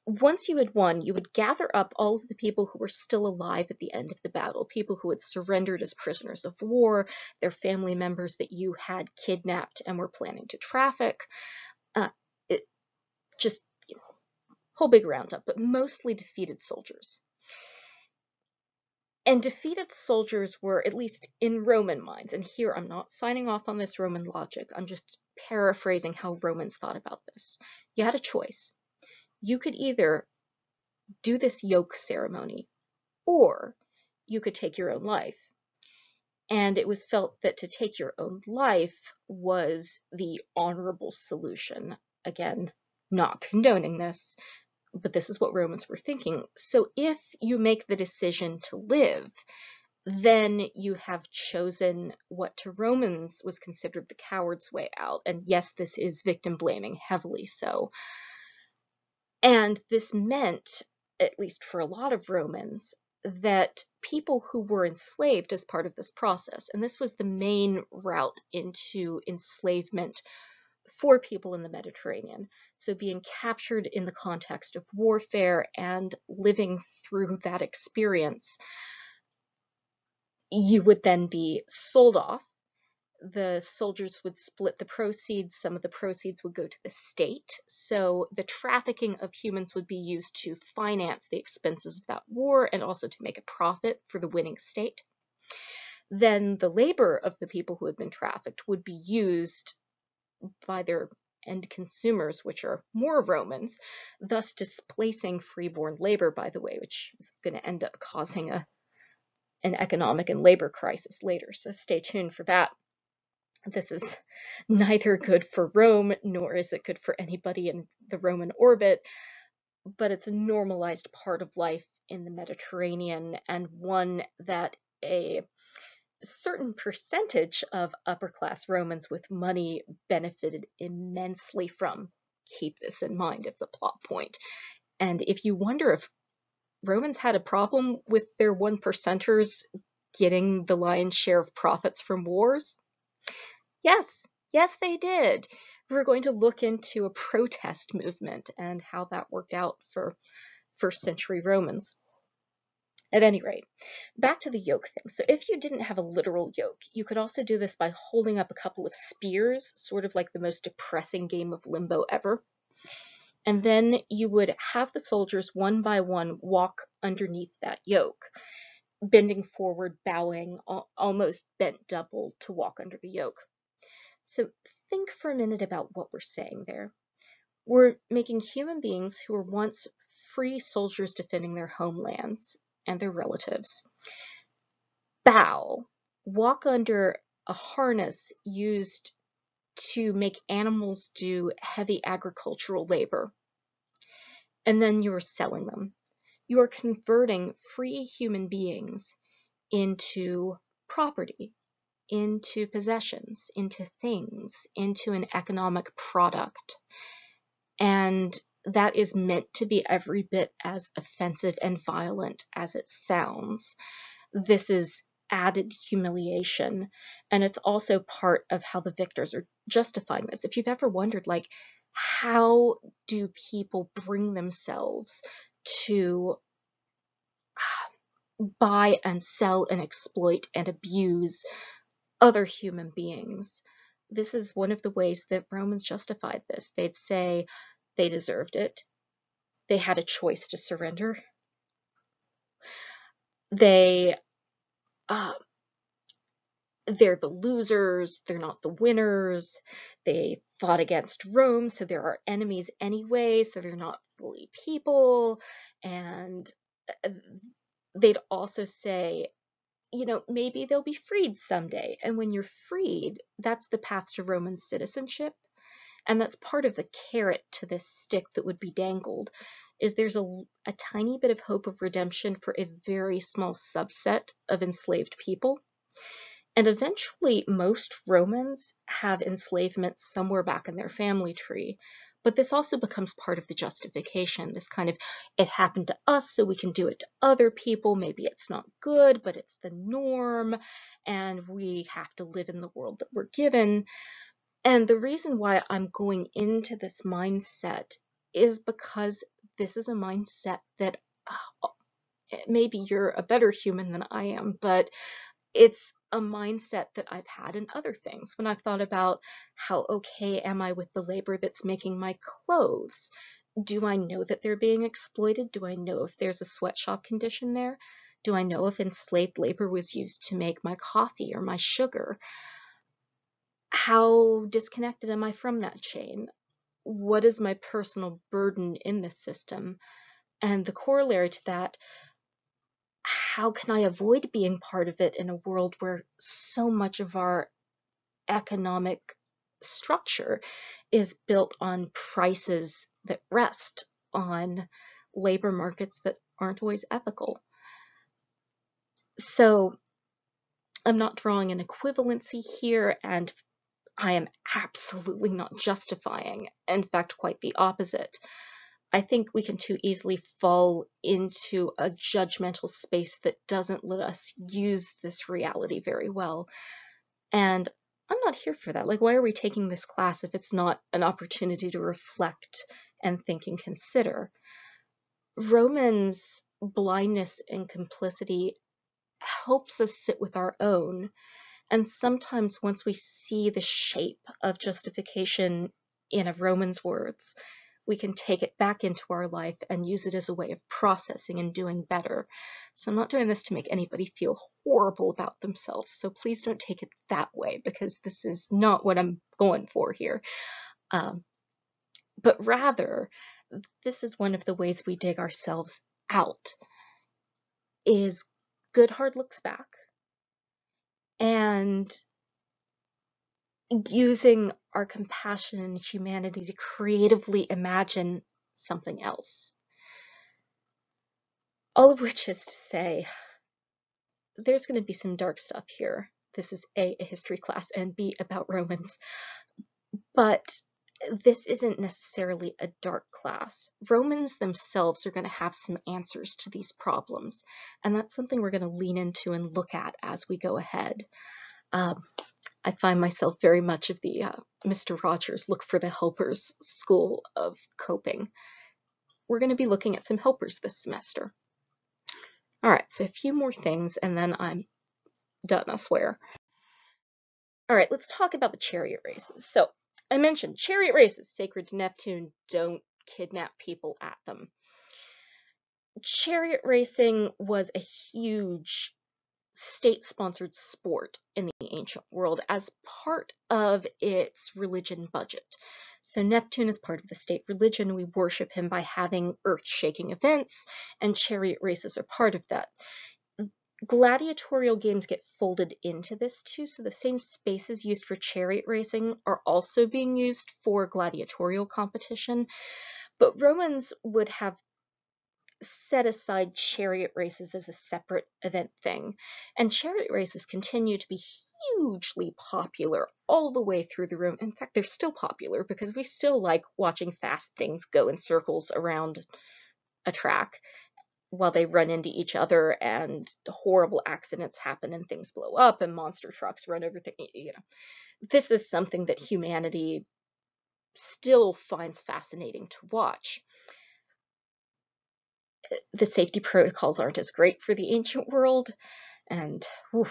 once you had won, you would gather up all of the people who were still alive at the end of the battle, people who had surrendered as prisoners of war, their family members that you had kidnapped and were planning to traffic. Uh, it just you know, whole big roundup, but mostly defeated soldiers. And defeated soldiers were, at least in Roman minds, and here I'm not signing off on this Roman logic, I'm just paraphrasing how Romans thought about this. You had a choice. You could either do this yoke ceremony, or you could take your own life. And it was felt that to take your own life was the honorable solution. Again, not condoning this, but this is what Romans were thinking. So if you make the decision to live, then you have chosen what to Romans was considered the coward's way out. And yes, this is victim blaming, heavily so. And this meant, at least for a lot of Romans, that people who were enslaved as part of this process, and this was the main route into enslavement for people in the Mediterranean. So being captured in the context of warfare and living through that experience, you would then be sold off. The soldiers would split the proceeds. Some of the proceeds would go to the state. So the trafficking of humans would be used to finance the expenses of that war and also to make a profit for the winning state. Then the labor of the people who had been trafficked would be used by their end consumers, which are more Romans, thus displacing freeborn labor, by the way, which is going to end up causing a an economic and labor crisis later. So stay tuned for that. This is neither good for Rome nor is it good for anybody in the Roman orbit, but it's a normalized part of life in the Mediterranean and one that a certain percentage of upper class Romans with money benefited immensely from. Keep this in mind, it's a plot point. And if you wonder if Romans had a problem with their one percenters getting the lion's share of profits from wars, yes, yes, they did. We're going to look into a protest movement and how that worked out for first century Romans. At any rate, back to the yoke thing. So if you didn't have a literal yoke, you could also do this by holding up a couple of spears, sort of like the most depressing game of limbo ever. And then you would have the soldiers one by one walk underneath that yoke. bending forward, bowing, almost bent double to walk under the yoke. So think for a minute about what we're saying there. We're making human beings who were once free soldiers defending their homelands and their relatives bow, walk under a harness used to make animals do heavy agricultural labor, and then you are selling them. You are converting free human beings into property, into possessions, into things, into an economic product. And that is meant to be every bit as offensive and violent as it sounds. This is added humiliation. And it's also part of how the victors are justifying this. If you've ever wondered, like, how do people bring themselves to buy and sell and exploit and abuse other human beings? This is one of the ways that Romans justified this. They'd say they deserved it. They had a choice to surrender. They uh, they're the losers, they're not the winners. They fought against Rome, so they're our enemies anyway, so they're not fully people. And uh, they'd also say, you know, maybe they'll be freed someday. And when you're freed, that's the path to Roman citizenship. And that's part of the carrot to this stick that would be dangled is there's a, a tiny bit of hope of redemption for a very small subset of enslaved people. And eventually, most Romans have enslavement somewhere back in their family tree. But this also becomes part of the justification. This kind of, it happened to us, so we can do it to other people. Maybe it's not good, but it's the norm, and we have to live in the world that we're given. And the reason why I'm going into this mindset is because this is a mindset that uh, maybe you're a better human than I am, but it's a mindset that I've had in other things. When I've thought about how okay am I with the labor that's making my clothes? Do I know that they're being exploited? Do I know if there's a sweatshop condition there? Do I know if enslaved labor was used to make my coffee or my sugar? How disconnected am I from that chain? what is my personal burden in this system? And the corollary to that, how can I avoid being part of it in a world where so much of our economic structure is built on prices that rest on labor markets that aren't always ethical? So I'm not drawing an equivalency here, and I am absolutely not justifying, in fact, quite the opposite. I think we can too easily fall into a judgmental space that doesn't let us use this reality very well. And I'm not here for that. Like, why are we taking this class if it's not an opportunity to reflect and think and consider? Romans' blindness and complicity helps us sit with our own and sometimes once we see the shape of justification in a Roman's words, we can take it back into our life and use it as a way of processing and doing better. So I'm not doing this to make anybody feel horrible about themselves. So please don't take it that way because this is not what I'm going for here. Um, but rather, this is one of the ways we dig ourselves out is good hard looks back and using our compassion and humanity to creatively imagine something else. All of which is to say, there's going to be some dark stuff here. This is A, a history class, and B, about Romans. But this isn't necessarily a dark class. Romans themselves are going to have some answers to these problems, and that's something we're going to lean into and look at as we go ahead. Um, I find myself very much of the uh, Mr. Rogers look for the helpers school of coping. We're going to be looking at some helpers this semester. All right, so a few more things, and then I'm done, I swear. All right, let's talk about the chariot races. So I mentioned chariot races sacred to Neptune. Don't kidnap people at them. chariot racing was a huge state sponsored sport in the ancient world as part of its religion budget. So, Neptune is part of the state religion. We worship him by having earth shaking events, and chariot races are part of that. Gladiatorial games get folded into this too, so the same spaces used for chariot racing are also being used for gladiatorial competition. But Romans would have set aside chariot races as a separate event thing. And chariot races continue to be hugely popular all the way through the room. In fact, they're still popular because we still like watching fast things go in circles around a track while they run into each other and horrible accidents happen and things blow up and monster trucks run over things. You know, this is something that humanity still finds fascinating to watch the safety protocols aren't as great for the ancient world, and whew,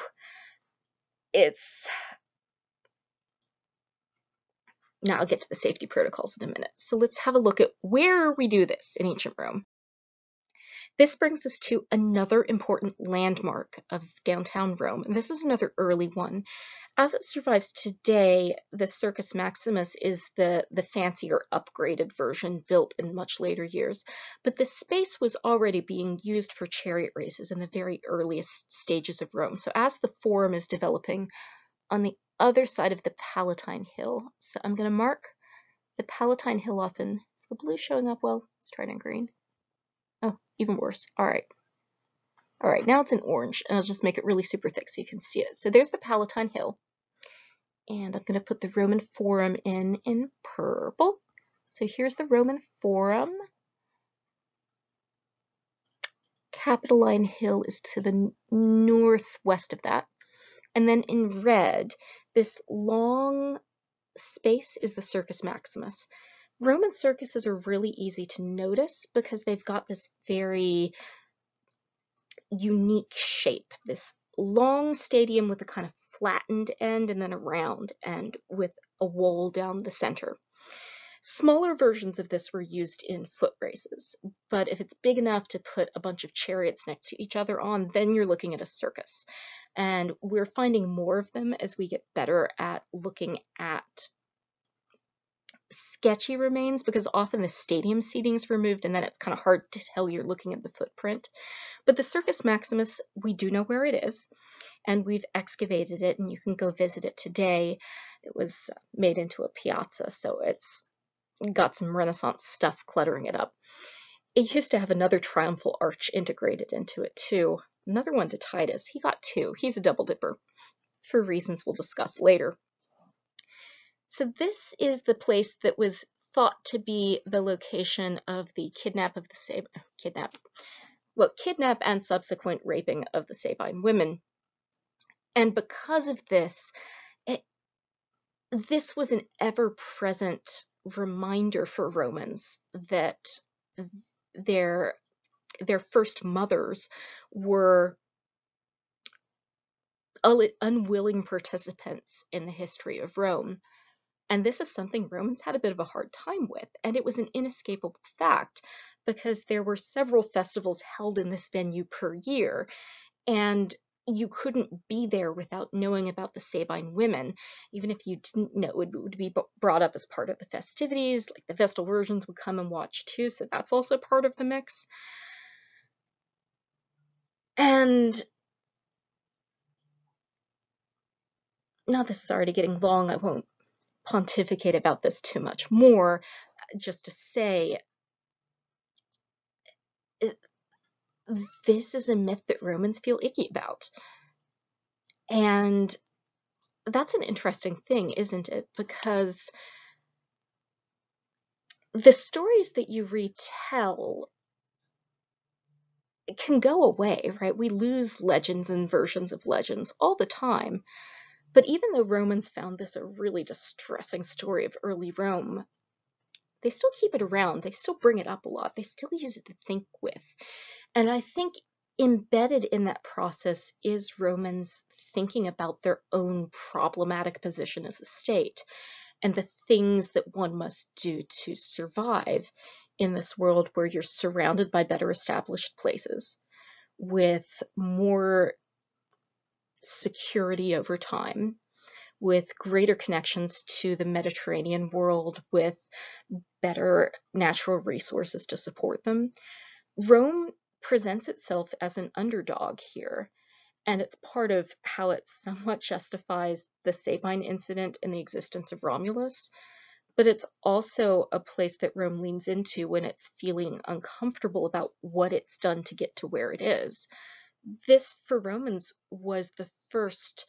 it's. Now I'll get to the safety protocols in a minute. So let's have a look at where we do this in ancient Rome. This brings us to another important landmark of downtown Rome, and this is another early one. As it survives today, the Circus Maximus is the, the fancier, upgraded version built in much later years, but the space was already being used for chariot races in the very earliest stages of Rome. So as the Forum is developing on the other side of the Palatine Hill, so I'm going to mark the Palatine Hill off in, is the blue showing up well? Let's try it in green. Even worse. All right. All right, now it's in orange, and I'll just make it really super thick so you can see it. So there's the Palatine Hill and I'm going to put the Roman Forum in in purple. So here's the Roman Forum. Capitoline Hill is to the northwest of that. And then in red, this long space is the Circus Maximus. Roman circuses are really easy to notice because they've got this very unique shape, this long stadium with a kind of flattened end and then a round end with a wall down the center. Smaller versions of this were used in foot races, but if it's big enough to put a bunch of chariots next to each other on, then you're looking at a circus. And we're finding more of them as we get better at looking at sketchy remains because often the stadium seating's removed and then it's kind of hard to tell you're looking at the footprint. But the Circus Maximus, we do know where it is and we've excavated it and you can go visit it today. It was made into a piazza, so it's got some Renaissance stuff cluttering it up. It used to have another triumphal arch integrated into it too. Another one to Titus. He got two. He's a double dipper for reasons we'll discuss later. So this is the place that was thought to be the location of the kidnap of the Sab kidnap, well, kidnap and subsequent raping of the Sabine women and because of this, it, this was an ever present reminder for Romans that their their first mothers were unwilling participants in the history of Rome. And this is something Romans had a bit of a hard time with, and it was an inescapable fact because there were several festivals held in this venue per year, and you couldn't be there without knowing about the Sabine women, even if you didn't know it would be brought up as part of the festivities. Like the Vestal Virgins would come and watch too, so that's also part of the mix. And now this is already getting long, I won't pontificate about this too much more, just to say uh, this is a myth that Romans feel icky about. And that's an interesting thing, isn't it? Because the stories that you retell can go away, right? We lose legends and versions of legends all the time. But even though Romans found this a really distressing story of early Rome, they still keep it around. They still bring it up a lot. They still use it to think with. And I think embedded in that process is Romans thinking about their own problematic position as a state and the things that one must do to survive in this world where you're surrounded by better established places with more security over time, with greater connections to the Mediterranean world, with better natural resources to support them. Rome presents itself as an underdog here, and it's part of how it somewhat justifies the Sabine incident and the existence of Romulus. But it's also a place that Rome leans into when it's feeling uncomfortable about what it's done to get to where it is. This, for Romans, was the first,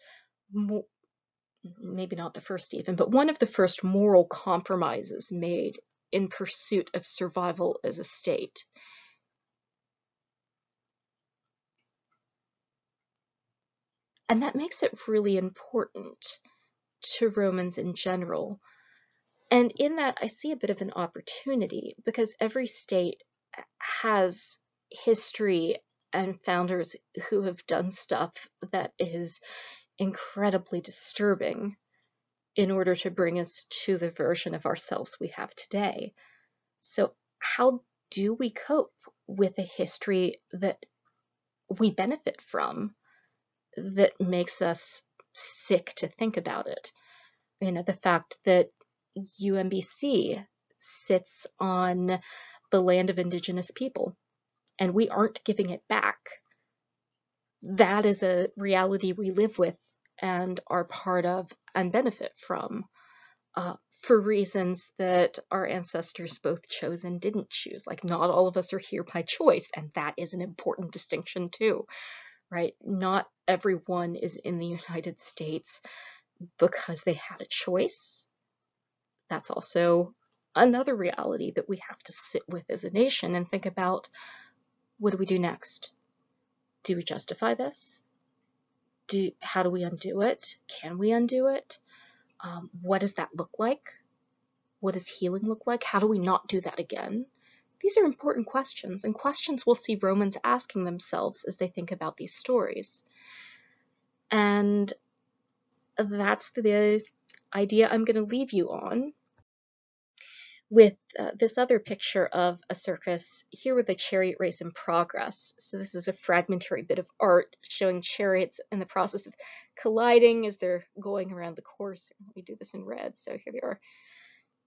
maybe not the first even, but one of the first moral compromises made in pursuit of survival as a state. And that makes it really important to Romans in general. And in that, I see a bit of an opportunity because every state has history and founders who have done stuff that is incredibly disturbing in order to bring us to the version of ourselves we have today. So, how do we cope with a history that we benefit from? that makes us sick to think about it. You know, the fact that UMBC sits on the land of indigenous people and we aren't giving it back. That is a reality we live with and are part of and benefit from uh, for reasons that our ancestors both chose and didn't choose. Like, not all of us are here by choice, and that is an important distinction, too right? Not everyone is in the United States because they had a choice. That's also another reality that we have to sit with as a nation and think about what do we do next? Do we justify this? Do, how do we undo it? Can we undo it? Um, what does that look like? What does healing look like? How do we not do that again? These are important questions, and questions we'll see Romans asking themselves as they think about these stories. And that's the idea I'm going to leave you on with uh, this other picture of a circus here with a chariot race in progress. So this is a fragmentary bit of art showing chariots in the process of colliding as they're going around the course. Me do this in red. So here they are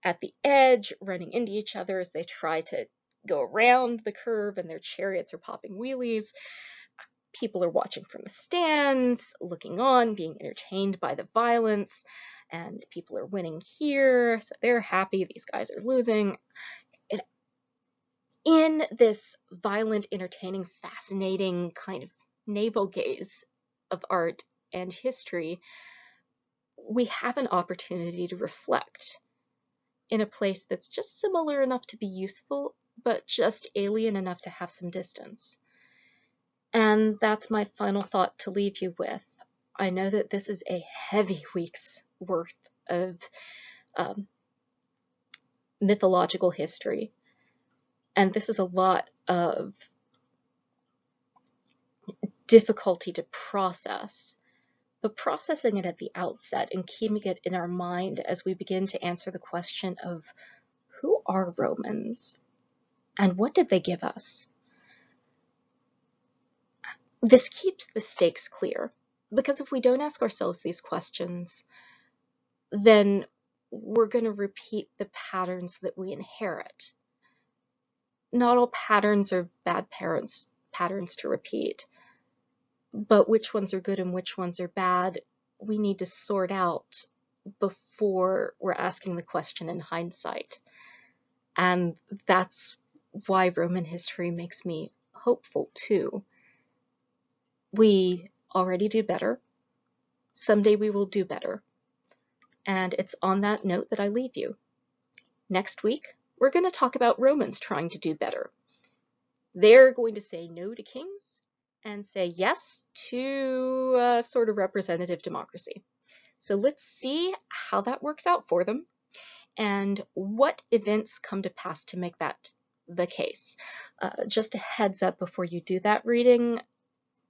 at the edge, running into each other as they try to go around the curve and their chariots are popping wheelies. People are watching from the stands, looking on, being entertained by the violence, and people are winning here, so they're happy. These guys are losing. It, in this violent, entertaining, fascinating kind of navel gaze of art and history, we have an opportunity to reflect in a place that's just similar enough to be useful but just alien enough to have some distance. And that's my final thought to leave you with. I know that this is a heavy week's worth of um, mythological history, and this is a lot of difficulty to process. But processing it at the outset and keeping it in our mind as we begin to answer the question of who are Romans? And what did they give us? This keeps the stakes clear, because if we don't ask ourselves these questions, then we're going to repeat the patterns that we inherit. Not all patterns are bad parents patterns to repeat, but which ones are good and which ones are bad, we need to sort out before we're asking the question in hindsight. And that's why Roman history makes me hopeful too. We already do better. Someday we will do better. And it's on that note that I leave you. Next week, we're going to talk about Romans trying to do better. They're going to say no to kings and say yes to sort of representative democracy. So let's see how that works out for them and what events come to pass to make that the case. Uh, just a heads up before you do that reading,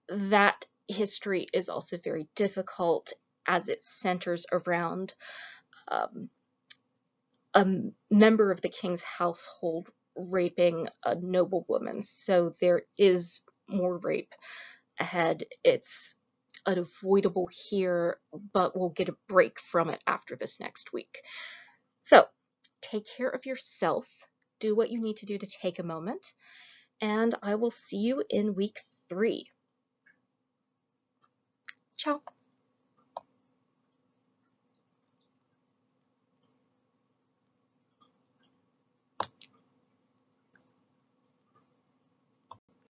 that history is also very difficult as it centers around um, a member of the king's household raping a noblewoman. So there is more rape ahead. It's unavoidable here, but we'll get a break from it after this next week. So take care of yourself. Do what you need to do to take a moment. And I will see you in week three. trong